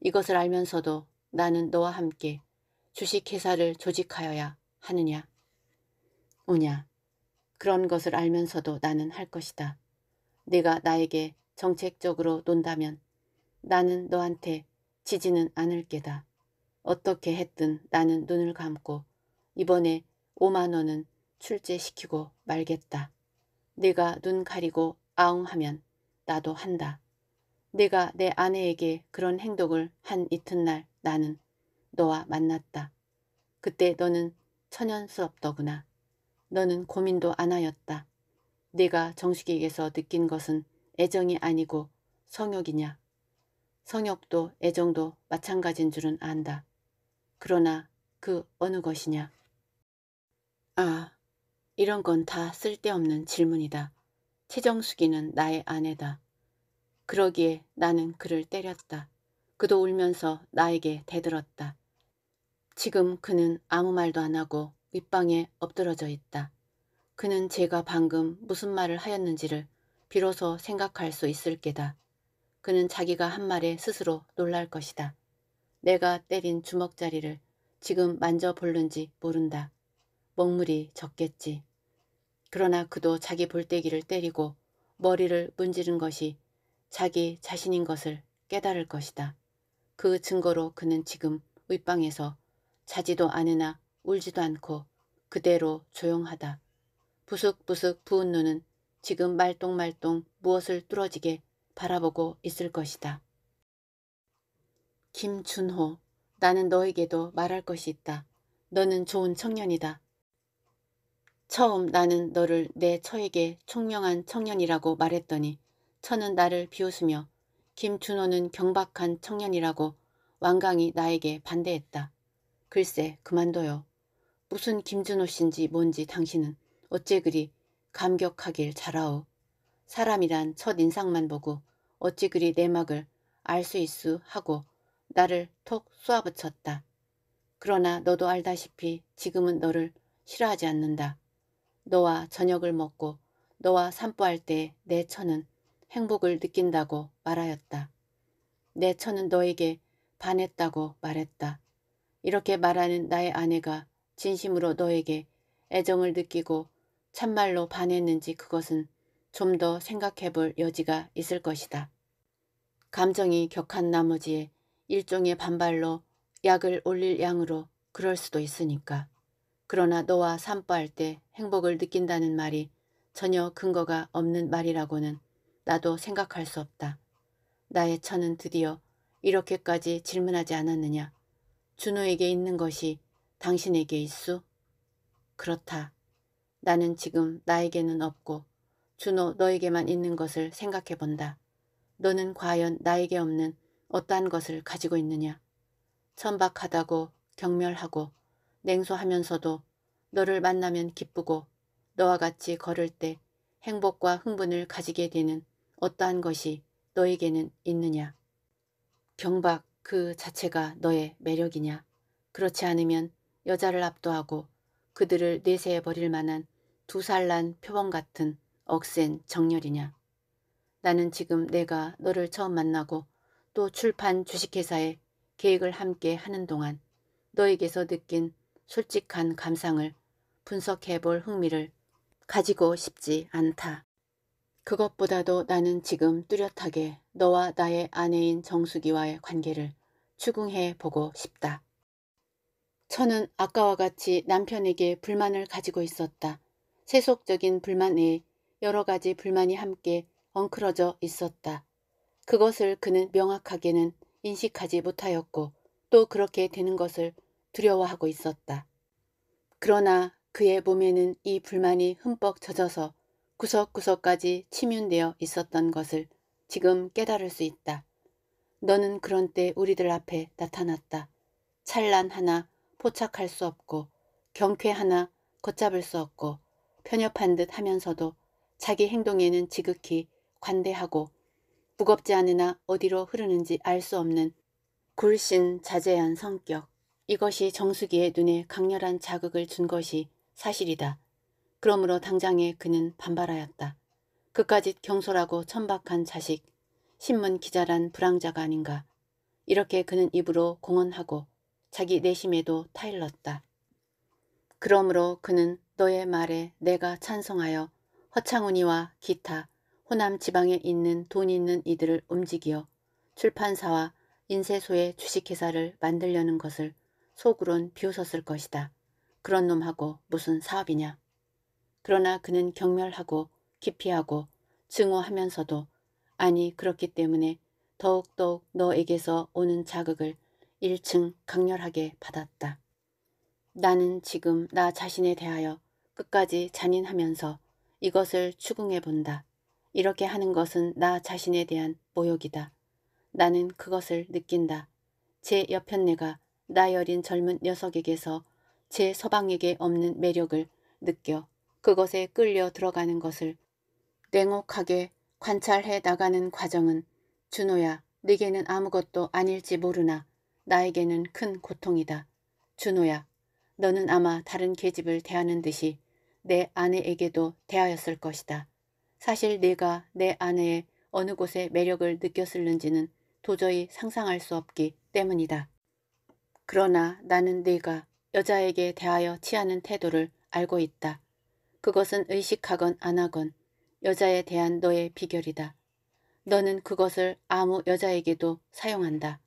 S1: 이것을 알면서도 나는 너와 함께 주식회사를 조직하여야 하느냐. 오냐. 그런 것을 알면서도 나는 할 것이다. 내가 나에게 정책적으로 논다면 나는 너한테 지지는 않을 게다. 어떻게 했든 나는 눈을 감고 이번에 5만 원은 출제시키고 말겠다. 내가 눈 가리고 아웅하면 나도 한다. 내가 내 아내에게 그런 행동을 한 이튿날 나는 너와 만났다. 그때 너는 천연스럽더구나. 너는 고민도 안 하였다. 내가 정식에게서 느낀 것은 애정이 아니고 성욕이냐. 성욕도 애정도 마찬가지인 줄은 안다. 그러나 그 어느 것이냐. 아, 이런 건 다 쓸데없는 질문이다. 최정숙이는 나의 아내다. 그러기에 나는 그를 때렸다. 그도 울면서 나에게 대들었다. 지금 그는 아무 말도 안 하고 윗방에 엎드러져 있다. 그는 제가 방금 무슨 말을 하였는지를 비로소 생각할 수 있을 게다. 그는 자기가 한 말에 스스로 놀랄 것이다. 내가 때린 주먹자리를 지금 만져볼는지 모른다. 먹물이 적겠지. 그러나 그도 자기 볼때기를 때리고 머리를 문지른 것이 자기 자신인 것을 깨달을 것이다. 그 증거로 그는 지금 윗방에서 자지도 않으나 울지도 않고 그대로 조용하다. 부슥부슥 부은 눈은 지금 말똥말똥 무엇을 뚫어지게 바라보고 있을 것이다. 김준호, 나는 너에게도 말할 것이 있다. 너는 좋은 청년이다. 처음 나는 너를 내 처에게 총명한 청년이라고 말했더니 처는 나를 비웃으며 김준호는 경박한 청년이라고 완강히 나에게 반대했다. 글쎄 그만둬요. 무슨 김준호 씨인지 뭔지 당신은 어째 그리 감격하길 잘하오. 사람이란 첫 인상만 보고 어찌 그리 내막을 알 수 있수 하고 나를 톡 쏘아붙였다. 그러나 너도 알다시피 지금은 너를 싫어하지 않는다. 너와 저녁을 먹고 너와 산보할 때 내 처는 행복을 느낀다고 말하였다. 내 처는 너에게 반했다고 말했다. 이렇게 말하는 나의 아내가 진심으로 너에게 애정을 느끼고 참말로 반했는지 그것은 좀 더 생각해 볼 여지가 있을 것이다. 감정이 격한 나머지에 일종의 반발로 약을 올릴 양으로 그럴 수도 있으니까. 그러나 너와 산보할 때 행복을 느낀다는 말이 전혀 근거가 없는 말이라고는 나도 생각할 수 없다. 나의 처는 드디어 이렇게까지 질문하지 않았느냐. 준호에게 있는 것이 당신에게 있수? 그렇다. 나는 지금 나에게는 없고 준호 너에게만 있는 것을 생각해 본다. 너는 과연 나에게 없는 어떠한 것을 가지고 있느냐. 천박하다고 경멸하고 냉소하면서도 너를 만나면 기쁘고 너와 같이 걸을 때 행복과 흥분을 가지게 되는 어떠한 것이 너에게는 있느냐. 경박 그 자체가 너의 매력이냐. 그렇지 않으면 여자를 압도하고 그들을 내세해 버릴 만한 두 살 난 표범 같은 억센 정열이냐. 나는 지금 내가 너를 처음 만나고 또 출판 주식회사에 계획을 함께 하는 동안 너에게서 느낀 솔직한 감상을 분석해 볼 흥미를 가지고 싶지 않다. 그것보다도 나는 지금 뚜렷하게 너와 나의 아내인 정수기와의 관계를 추궁해 보고 싶다. 저는 아까와 같이 남편에게 불만을 가지고 있었다. 세속적인 불만 외에 여러 가지 불만이 함께 엉클어져 있었다. 그것을 그는 명확하게는 인식하지 못하였고 또 그렇게 되는 것을 두려워하고 있었다. 그러나 그의 몸에는 이 불만이 흠뻑 젖어서 구석구석까지 침윤되어 있었던 것을 지금 깨달을 수 있다. 너는 그런 때 우리들 앞에 나타났다. 찬란 하나 포착할 수 없고 경쾌 하나 걷잡을 수 없고 편협한 듯 하면서도 자기 행동에는 지극히 관대하고 무겁지 않으나 어디로 흐르는지 알 수 없는 굴신 자제한 성격. 이것이 정수기의 눈에 강렬한 자극을 준 것이 사실이다. 그러므로 당장에 그는 반발하였다. 그까짓 경솔하고 천박한 자식, 신문 기자란 불황자가 아닌가. 이렇게 그는 입으로 공언하고 자기 내심에도 타일렀다. 그러므로 그는 너의 말에 내가 찬성하여 허창훈이와 기타 호남 지방에 있는 돈 있는 이들을 움직여 출판사와 인쇄소의 주식회사를 만들려는 것을 속으론 비웃었을 것이다. 그런 놈하고 무슨 사업이냐. 그러나 그는 경멸하고 기피하고 증오하면서도 아니 그렇기 때문에 더욱더욱 너에게서 오는 자극을 1층 강렬하게 받았다. 나는 지금 나 자신에 대하여 끝까지 잔인하면서 이것을 추궁해 본다. 이렇게 하는 것은 나 자신에 대한 모욕이다. 나는 그것을 느낀다. 제 여편네가 나이 어린 젊은 녀석에게서 제 서방에게 없는 매력을 느껴 그것에 끌려 들어가는 것을 냉혹하게 관찰해 나가는 과정은 준호야 네게는 아무것도 아닐지 모르나 나에게는 큰 고통이다. 준호야 너는 아마 다른 계집을 대하는 듯이 내 아내에게도 대하였을 것이다. 사실 네가 내 아내의 어느 곳에 매력을 느꼈을는지는 도저히 상상할 수 없기 때문이다. 그러나 나는 네가 여자에게 대하여 취하는 태도를 알고 있다. 그것은 의식하건 안 하건 여자에 대한 너의 비결이다. 너는 그것을 아무 여자에게도 사용한다.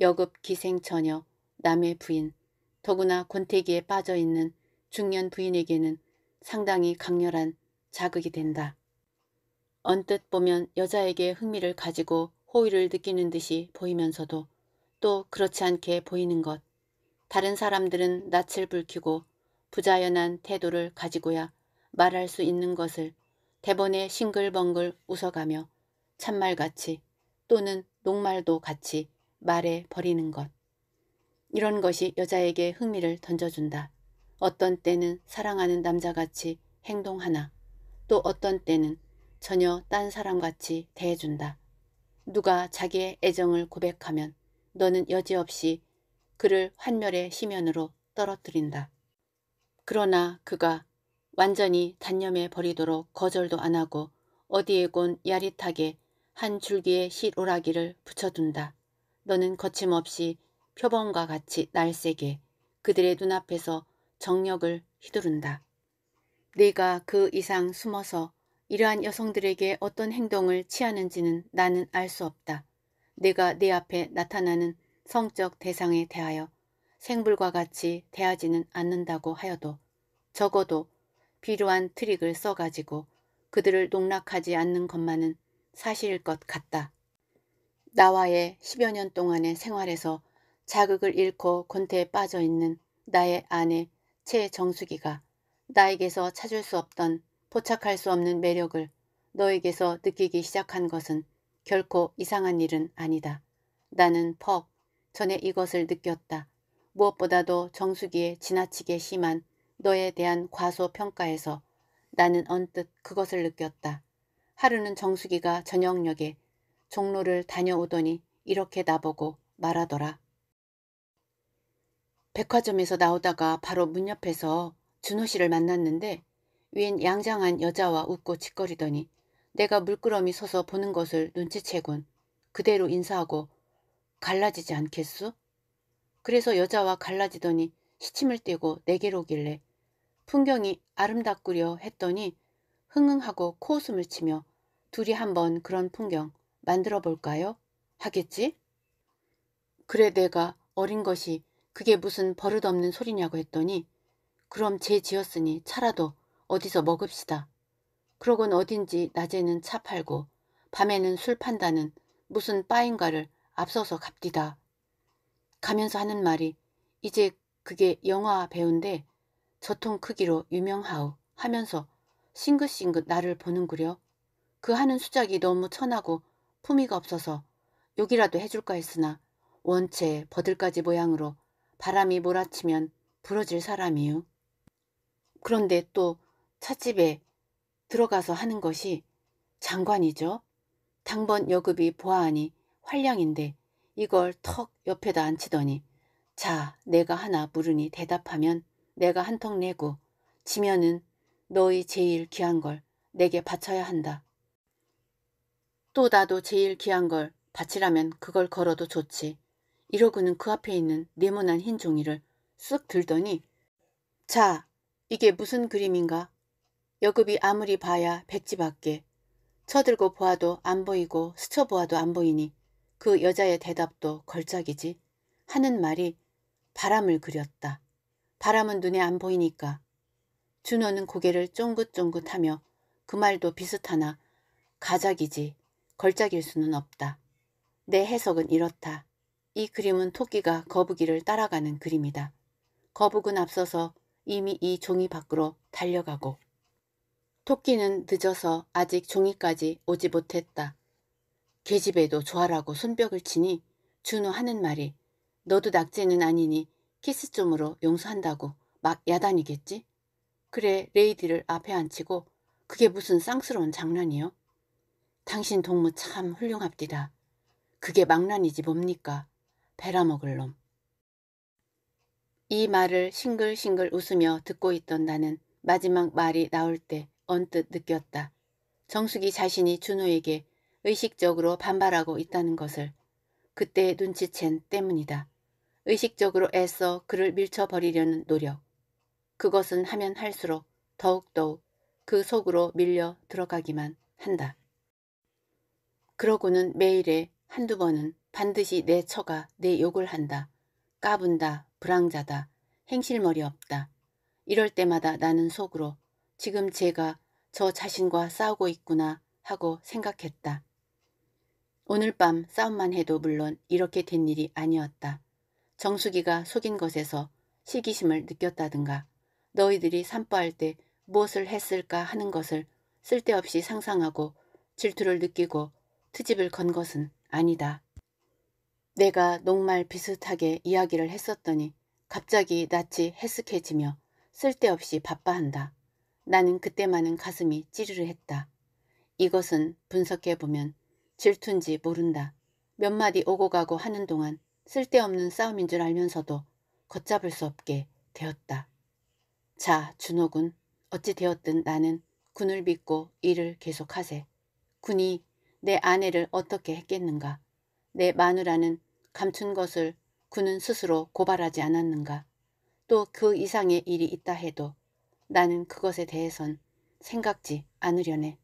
S1: 여급 기생처녀, 남의 부인, 더구나 권태기에 빠져있는 중년 부인에게는 상당히 강렬한 자극이 된다. 언뜻 보면 여자에게 흥미를 가지고 호의를 느끼는 듯이 보이면서도 또 그렇지 않게 보이는 것. 다른 사람들은 낯을 불키고 부자연한 태도를 가지고야 말할 수 있는 것을 대본에 싱글벙글 웃어가며 참말같이 또는 녹말도 같이 말해 버리는 것. 이런 것이 여자에게 흥미를 던져준다. 어떤 때는 사랑하는 남자같이 행동하나 또 어떤 때는 전혀 딴 사람같이 대해준다. 누가 자기의 애정을 고백하면 너는 여지없이 그를 환멸의 심연으로 떨어뜨린다. 그러나 그가 완전히 단념해 버리도록 거절도 안 하고 어디에곤 야릿하게 한 줄기의 실오라기를 붙여둔다. 너는 거침없이 표범과 같이 날쌔게 그들의 눈앞에서 정력을 휘두른다. 네가 그 이상 숨어서 이러한 여성들에게 어떤 행동을 취하는지는 나는 알 수 없다. 내가 내 앞에 나타나는 성적 대상에 대하여 생불과 같이 대하지는 않는다고 하여도 적어도 필요한 트릭을 써가지고 그들을 농락하지 않는 것만은 사실일 것 같다. 나와의 10여 년 동안의 생활에서 자극을 잃고 곤태에 빠져 있는 나의 아내 최정수기가 나에게서 찾을 수 없던 포착할 수 없는 매력을 너에게서 느끼기 시작한 것은 결코 이상한 일은 아니다. 나는 퍽 전에 이것을 느꼈다. 무엇보다도 정수기에 지나치게 심한 너에 대한 과소평가에서 나는 언뜻 그것을 느꼈다. 하루는 정수기가 저녁녘에 종로를 다녀오더니 이렇게 나보고 말하더라. 백화점에서 나오다가 바로 문 옆에서 준호 씨를 만났는데 웬 양장한 여자와 웃고 짓거리더니 내가 물끄러미 서서 보는 것을 눈치채곤 그대로 인사하고 갈라지지 않겠소? 그래서 여자와 갈라지더니 시침을 떼고 내게로 오길래 풍경이 아름답구려 했더니 흥흥하고 코웃음을 치며 둘이 한번 그런 풍경 만들어 볼까요? 하겠지? 그래 내가 어린 것이 그게 무슨 버릇없는 소리냐고 했더니 그럼 제 지었으니 차라도 어디서 먹읍시다. 그러곤 어딘지 낮에는 차 팔고 밤에는 술 판다는 무슨 바인가를 앞서서 갑디다. 가면서 하는 말이 이제 그게 영화 배우인데 저통 크기로 유명하오 하면서 싱긋싱긋 나를 보는구려. 그 하는 수작이 너무 천하고 품위가 없어서 욕이라도 해줄까 했으나 원체 버들까지 모양으로 바람이 몰아치면 부러질 사람이요. 그런데 또 찻집에 들어가서 하는 것이 장관이죠. 당번 여급이 보아하니 활량인데 이걸 턱 옆에다 앉히더니 자 내가 하나 물으니 대답하면 내가 한 턱 내고 지면은 너희 제일 귀한 걸 내게 바쳐야 한다. 또 나도 제일 귀한 걸 바치라면 그걸 걸어도 좋지. 이러고는 그 앞에 있는 네모난 흰 종이를 쓱 들더니 자 이게 무슨 그림인가? 여급이 아무리 봐야 백지밖에 쳐들고 보아도 안 보이고 스쳐 보아도 안 보이니 그 여자의 대답도 걸작이지 하는 말이 바람을 그렸다. 바람은 눈에 안 보이니까 준호는 고개를 쫑긋쫑긋하며 그 말도 비슷하나 가작이지 걸작일 수는 없다. 내 해석은 이렇다. 이 그림은 토끼가 거북이를 따라가는 그림이다. 거북은 앞서서 이미 이 종이 밖으로 달려가고 토끼는 늦어서 아직 종이까지 오지 못했다. 계집애도 좋아라고 손뼉을 치니 준호 하는 말이 너도 낙제는 아니니 키스 좀으로 용서한다고 막 야단이겠지? 그래 레이디를 앞에 앉히고 그게 무슨 쌍스러운 장난이요? 당신 동무 참 훌륭합디다. 그게 망나니지 뭡니까? 배라먹을 놈. 이 말을 싱글싱글 웃으며 듣고 있던 나는 마지막 말이 나올 때 언뜻 느꼈다. 정숙이 자신이 준호에게 의식적으로 반발하고 있다는 것을 그때 눈치챈 때문이다. 의식적으로 애써 그를 밀쳐버리려는 노력. 그것은 하면 할수록 더욱더욱 그 속으로 밀려 들어가기만 한다. 그러고는 매일에 한두 번은 반드시 내 처가 내 욕을 한다. 까분다, 불황자다, 행실머리 없다. 이럴 때마다 나는 속으로 지금 제가 저 자신과 싸우고 있구나 하고 생각했다. 오늘 밤 싸움만 해도 물론 이렇게 된 일이 아니었다. 정수기가 속인 것에서 시기심을 느꼈다든가 너희들이 산보할 때 무엇을 했을까 하는 것을 쓸데없이 상상하고 질투를 느끼고 트집을 건 것은 아니다. 내가 녹말 비슷하게 이야기를 했었더니 갑자기 낯이 해쓱해지며 쓸데없이 바빠한다. 나는 그때만은 가슴이 찌르르했다. 이것은 분석해보면 질투인지 모른다. 몇 마디 오고 가고 하는 동안 쓸데없는 싸움인 줄 알면서도 걷잡을 수 없게 되었다. 자, 준호군. 어찌 되었든 나는 군을 믿고 일을 계속하세. 군이 내 아내를 어떻게 했겠는가. 내 마누라는 감춘 것을 군은 스스로 고발하지 않았는가. 또 그 이상의 일이 있다 해도 나는 그것에 대해선 생각지 않으려네.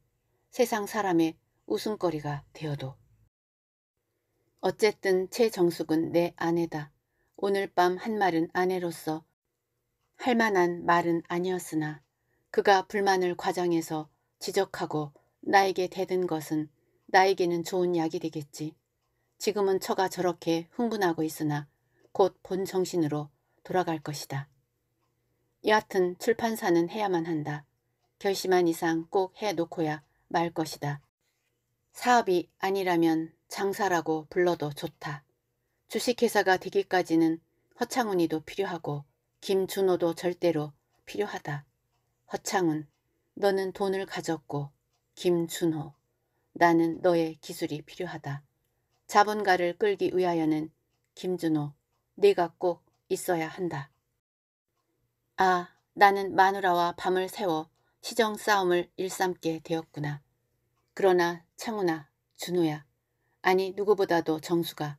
S1: 세상 사람의 웃음거리가 되어도. 어쨌든 최정숙은 내 아내다. 오늘 밤 한 말은 아내로서 할 만한 말은 아니었으나 그가 불만을 과장해서 지적하고 나에게 대든 것은 나에게는 좋은 약이 되겠지. 지금은 처가 저렇게 흥분하고 있으나 곧 본 정신으로 돌아갈 것이다. 여하튼 출판사는 해야만 한다. 결심한 이상 꼭 해놓고야 말 것이다. 사업이 아니라면 장사라고 불러도 좋다. 주식회사가 되기까지는 허창훈이도 필요하고 김준호도 절대로 필요하다. 허창훈, 너는 돈을 가졌고 김준호, 나는 너의 기술이 필요하다. 자본가를 끌기 위하여는 김준호, 네가 꼭 있어야 한다. 아, 나는 마누라와 밤을 새워 시정 싸움을 일삼게 되었구나. 그러나 창훈아, 준호야, 아니 누구보다도 정수가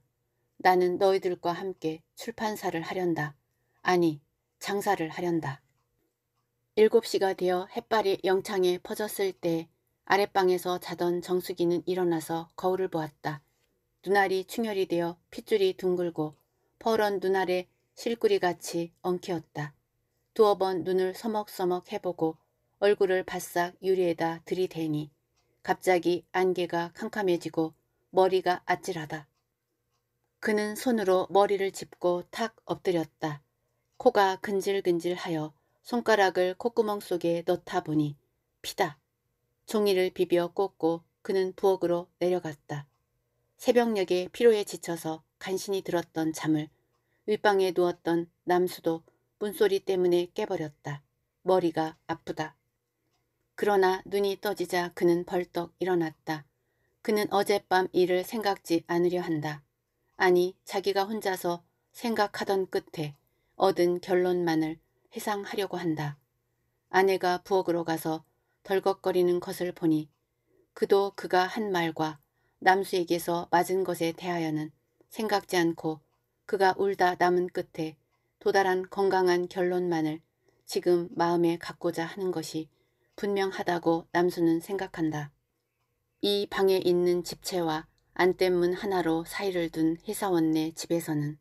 S1: 나는 너희들과 함께 출판사를 하련다. 아니 장사를 하련다. 일곱 시가 되어 햇발이 영창에 퍼졌을 때 아랫방에서 자던 정수기는 일어나서 거울을 보았다. 눈알이 충혈이 되어 핏줄이 둥글고 퍼런 눈알에 실꾸리같이 엉키었다. 두어 번 눈을 서먹서먹 해보고 얼굴을 바싹 유리에다 들이대니 갑자기 안개가 캄캄해지고 머리가 아찔하다. 그는 손으로 머리를 짚고 탁 엎드렸다. 코가 근질근질하여 손가락을 콧구멍 속에 넣다 보니 피다. 종이를 비벼 꽂고 그는 부엌으로 내려갔다. 새벽녘에 피로에 지쳐서 간신히 들었던 잠을 윗방에 누웠던 남수도 문소리 때문에 깨버렸다. 머리가 아프다. 그러나 눈이 떠지자 그는 벌떡 일어났다. 그는 어젯밤 일을 생각지 않으려 한다. 아니 자기가 혼자서 생각하던 끝에 얻은 결론만을 회상하려고 한다. 아내가 부엌으로 가서 덜걱거리는 것을 보니 그도 그가 한 말과 남수에게서 맞은 것에 대하여는 생각지 않고 그가 울다 남은 끝에 도달한 건강한 결론만을 지금 마음에 갖고자 하는 것이 분명하다고 남수는 생각한다. 이 방에 있는 집채와 안대문 하나로 사이를 둔 회사원 네 집에서는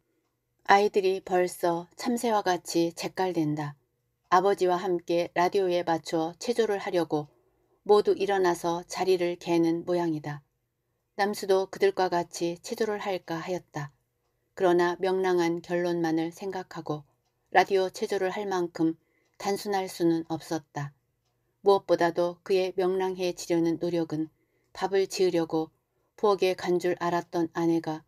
S1: 아이들이 벌써 참새와 같이 잿깔댄다. 아버지와 함께 라디오에 맞춰 체조를 하려고 모두 일어나서 자리를 개는 모양이다. 남수도 그들과 같이 체조를 할까 하였다. 그러나 명랑한 결론만을 생각하고 라디오 체조를 할 만큼 단순할 수는 없었다. 무엇보다도 그의 명랑해지려는 노력은 밥을 지으려고 부엌에 간 줄 알았던 아내가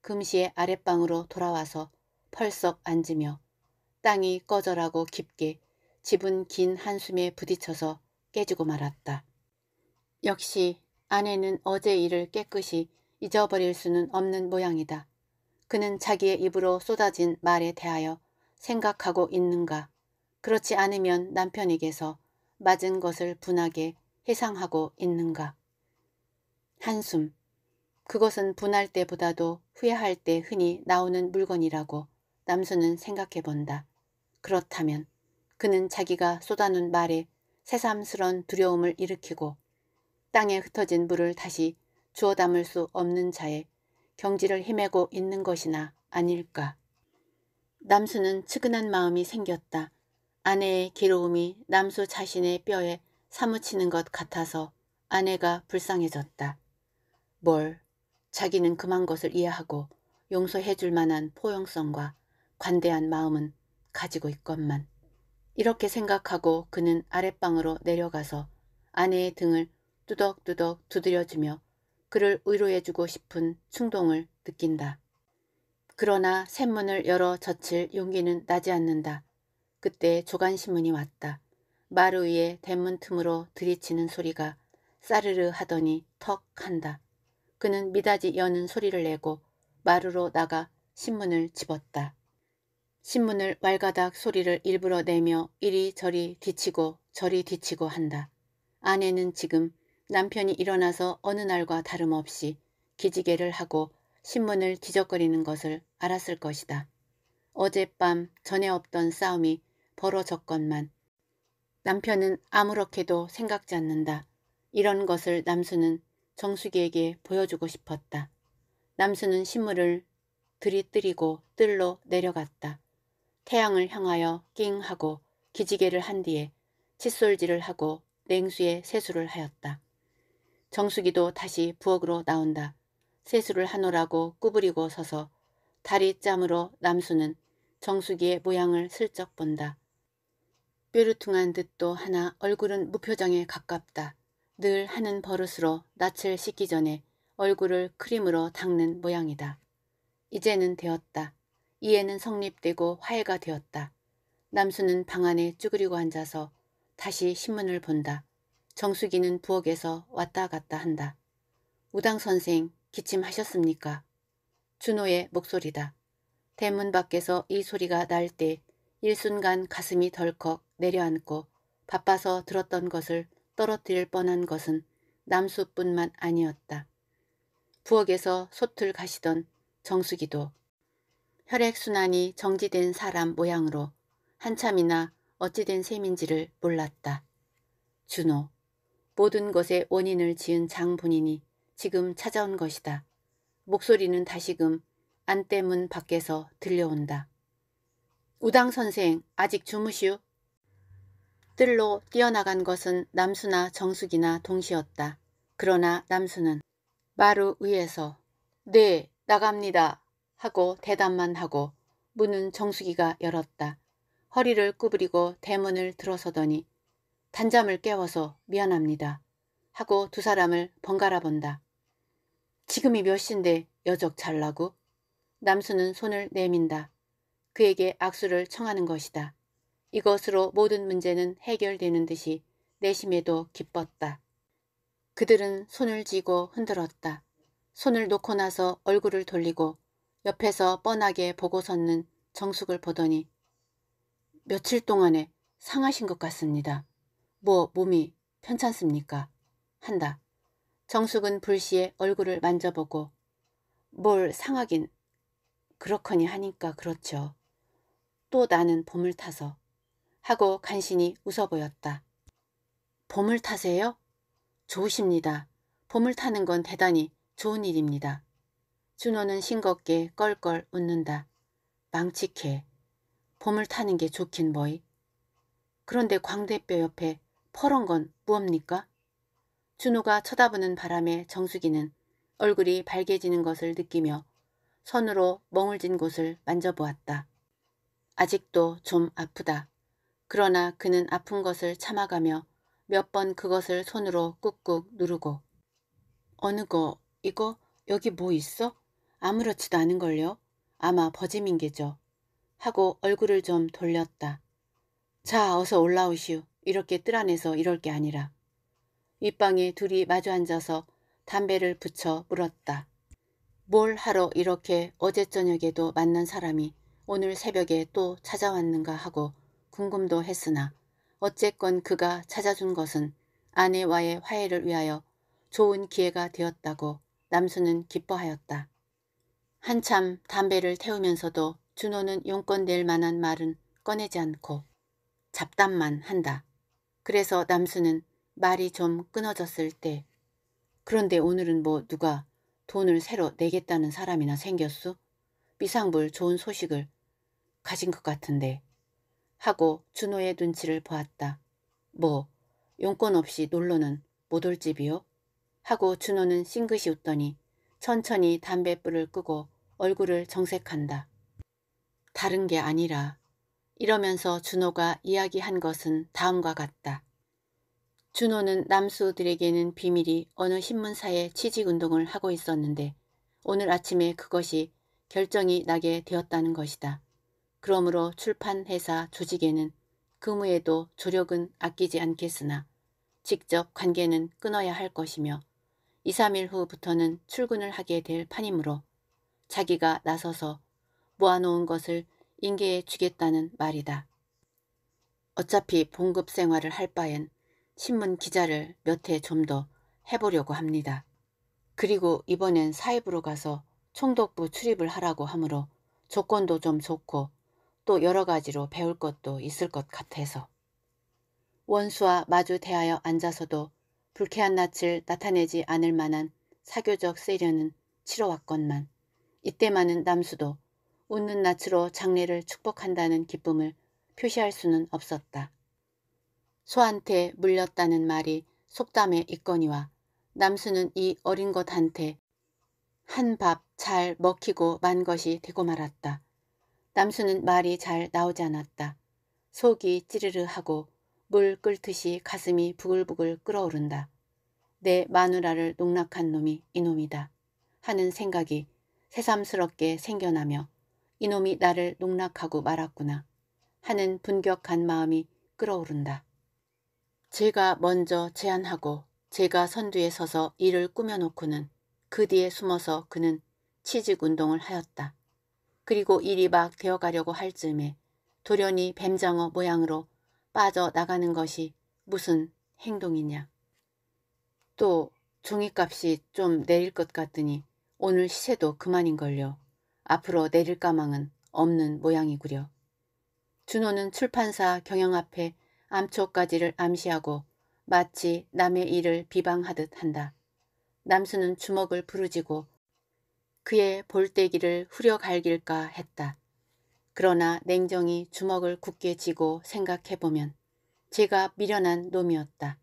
S1: 금시에 아랫방으로 돌아와서 펄썩 앉으며 땅이 꺼져라고 깊게 집은 긴 한숨에 부딪혀서 깨지고 말았다. 역시 아내는 어제 일을 깨끗이 잊어버릴 수는 없는 모양이다. 그는 자기의 입으로 쏟아진 말에 대하여 생각하고 있는가 그렇지 않으면 남편에게서 맞은 것을 분하게 회상하고 있는가. 한숨. 그것은 분할 때보다도 후회할 때 흔히 나오는 물건이라고 남수는 생각해 본다. 그렇다면 그는 자기가 쏟아놓은 말에 새삼스런 두려움을 일으키고 땅에 흩어진 물을 다시 주워 담을 수 없는 자의 경지를 헤매고 있는 것이나 아닐까. 남수는 측은한 마음이 생겼다. 아내의 괴로움이 남수 자신의 뼈에 사무치는 것 같아서 아내가 불쌍해졌다. 뭘 자기는 그만 것을 이해하고 용서해 줄 만한 포용성과 관대한 마음은 가지고 있건만 이렇게 생각하고 그는 아랫방으로 내려가서 아내의 등을 뚜덕뚜덕 두드려주며 그를 위로해주고 싶은 충동을 느낀다. 그러나 샘문을 열어 젖힐 용기는 나지 않는다. 그때 조간신문이 왔다. 마루 위에 대문 틈으로 들이치는 소리가 싸르르 하더니 턱 한다. 그는 미닫이 여는 소리를 내고 마루로 나가 신문을 집었다. 신문을 왈가닥 소리를 일부러 내며 이리저리 뒤치고 저리 뒤치고 한다. 아내는 지금 남편이 일어나서 어느 날과 다름없이 기지개를 하고 신문을 뒤적거리는 것을 알았을 것이다. 어젯밤 전에 없던 싸움이 벌어졌건만 남편은 아무렇게도 생각지 않는다. 이런 것을 남수는 정수기에게 보여주고 싶었다. 남수는 신문을 들이뜨리고 뜰로 내려갔다. 태양을 향하여 낑 하고 기지개를 한 뒤에 칫솔질을 하고 냉수에 세수를 하였다. 정수기도 다시 부엌으로 나온다. 세수를 하노라고 구부리고 서서 다리 짬으로 남수는 정수기의 모양을 슬쩍 본다. 뾰루퉁한 듯도 하나 얼굴은 무표정에 가깝다. 늘 하는 버릇으로 낯을 씻기 전에 얼굴을 크림으로 닦는 모양이다. 이제는 되었다. 이해는 성립되고 화해가 되었다. 남수는 방 안에 쭈그리고 앉아서 다시 신문을 본다. 정수기는 부엌에서 왔다 갔다 한다. 우당 선생 기침하셨습니까? 준호의 목소리다. 대문 밖에서 이 소리가 날 때 일순간 가슴이 덜컥 내려앉고 바빠서 들었던 것을 떨어뜨릴 뻔한 것은 남수뿐만 아니었다. 부엌에서 솥을 가시던 정수기도 혈액순환이 정지된 사람 모양으로 한참이나 어찌된 셈인지를 몰랐다. 준호, 모든 것의 원인을 지은 장본인이 지금 찾아온 것이다. 목소리는 다시금 안대문 밖에서 들려온다. 우당 선생 아직 주무시오? 뜰로 뛰어나간 것은 남수나 정숙이나 동시였다. 그러나 남수는 마루 위에서 네 나갑니다 하고 대답만 하고 문은 정수기가 열었다. 허리를 구부리고 대문을 들어서더니 단잠을 깨워서 미안합니다 하고 두 사람을 번갈아 본다. 지금이 몇 시인데 여적 잘라고? 남수는 손을 내민다. 그에게 악수를 청하는 것이다. 이것으로 모든 문제는 해결되는 듯이 내심에도 기뻤다. 그들은 손을 쥐고 흔들었다. 손을 놓고 나서 얼굴을 돌리고 옆에서 뻔하게 보고 섰는 정숙을 보더니 며칠 동안에 상하신 것 같습니다. 뭐 몸이 편찮습니까? 한다. 정숙은 불시에 얼굴을 만져보고 뭘 상하긴 그렇거니 하니까 그렇죠. 또 나는 봄을 타서 하고 간신히 웃어 보였다. 봄을 타세요? 좋으십니다. 봄을 타는 건 대단히 좋은 일입니다. 준호는 싱겁게 껄껄 웃는다. 망치케. 봄을 타는 게 좋긴 뭐이. 그런데 광대뼈 옆에 퍼런 건 무엇입니까? 준호가 쳐다보는 바람에 정수기는 얼굴이 밝게지는 것을 느끼며 손으로 멍을 진 곳을 만져보았다. 아직도 좀 아프다. 그러나 그는 아픈 것을 참아가며 몇 번 그것을 손으로 꾹꾹 누르고 어느 거 이거 여기 뭐 있어? 아무렇지도 않은걸요. 아마 버짐인 게죠. 하고 얼굴을 좀 돌렸다. 자 어서 올라오시오. 이렇게 뜰 안에서 이럴 게 아니라. 윗방에 둘이 마주 앉아서 담배를 붙여 물었다. 뭘 하러 이렇게 어제 저녁에도 만난 사람이 오늘 새벽에 또 찾아왔는가 하고 궁금도 했으나 어쨌건 그가 찾아준 것은 아내와의 화해를 위하여 좋은 기회가 되었다고 남수는 기뻐하였다. 한참 담배를 태우면서도 준호는 용건 낼 만한 말은 꺼내지 않고 잡담만 한다. 그래서 남수는 말이 좀 끊어졌을 때 그런데 오늘은 뭐 누가 돈을 새로 내겠다는 사람이나 생겼소? 미상불 좋은 소식을 가진 것 같은데 하고 준호의 눈치를 보았다. 뭐 용건 없이 놀러는 못 올 집이요? 하고 준호는 싱긋이 웃더니 천천히 담뱃불을 끄고 얼굴을 정색한다. 다른 게 아니라 이러면서 준호가 이야기한 것은 다음과 같다. 준호는 남수들에게는 비밀이 어느 신문사에 취직운동을 하고 있었는데 오늘 아침에 그것이 결정이 나게 되었다는 것이다. 그러므로 출판회사 조직에는 근무에도 조력은 아끼지 않겠으나 직접 관계는 끊어야 할 것이며 2, 3일 후부터는 출근을 하게 될 판이므로 자기가 나서서 모아놓은 것을 인계해 주겠다는 말이다. 어차피 봉급 생활을 할 바엔 신문 기자를 몇 해 좀 더 해보려고 합니다. 그리고 이번엔 사입으로 가서 총독부 출입을 하라고 하므로 조건도 좀 좋고 또 여러 가지로 배울 것도 있을 것 같아서. 원수와 마주 대하여 앉아서도 불쾌한 낯을 나타내지 않을 만한 사교적 세련은 치러왔건만 이때만은 남수도 웃는 낯으로 장례를 축복한다는 기쁨을 표시할 수는 없었다. 소한테 물렸다는 말이 속담에 있거니와 남수는 이 어린 것한테 한 밥 잘 먹히고 만 것이 되고 말았다. 남수는 말이 잘 나오지 않았다. 속이 찌르르 하고 물 끓듯이 가슴이 부글부글 끓어오른다. 내 마누라를 농락한 놈이 이놈이다. 하는 생각이 새삼스럽게 생겨나며 이놈이 나를 농락하고 말았구나. 하는 분격한 마음이 끓어오른다. 제가 먼저 제안하고 제가 선두에 서서 일을 꾸며놓고는 그 뒤에 숨어서 그는 취직 운동을 하였다. 그리고 일이 막 되어가려고 할 즈음에 돌연히 뱀장어 모양으로 빠져나가는 것이 무슨 행동이냐. 또 종이값이 좀 내릴 것 같더니 오늘 시세도 그만인걸요. 앞으로 내릴 가망은 없는 모양이구려. 준호는 출판사 경영 앞에 암초까지를 암시하고 마치 남의 일을 비방하듯 한다. 남수는 주먹을 부르지고 그의 볼때기를 후려갈길까 했다. 그러나 냉정히 주먹을 굳게 쥐고 생각해보면 제가 미련한 놈이었다.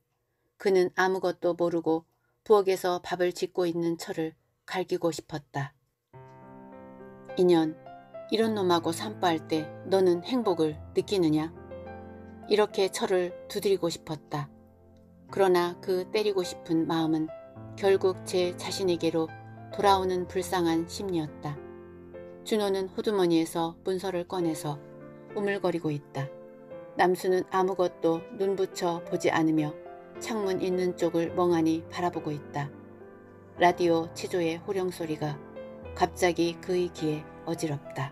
S1: 그는 아무것도 모르고 부엌에서 밥을 짓고 있는 철을 갈기고 싶었다. 인연, 이런 놈하고 산보할 때 너는 행복을 느끼느냐? 이렇게 철을 두드리고 싶었다. 그러나 그 때리고 싶은 마음은 결국 제 자신에게로 돌아오는 불쌍한 심리였다. 준호는 호두머니에서 문서를 꺼내서 우물거리고 있다. 남수는 아무것도 눈붙여 보지 않으며 창문 있는 쪽을 멍하니 바라보고 있다. 라디오 치조의 호령 소리가 갑자기 그의 귀에 어지럽다.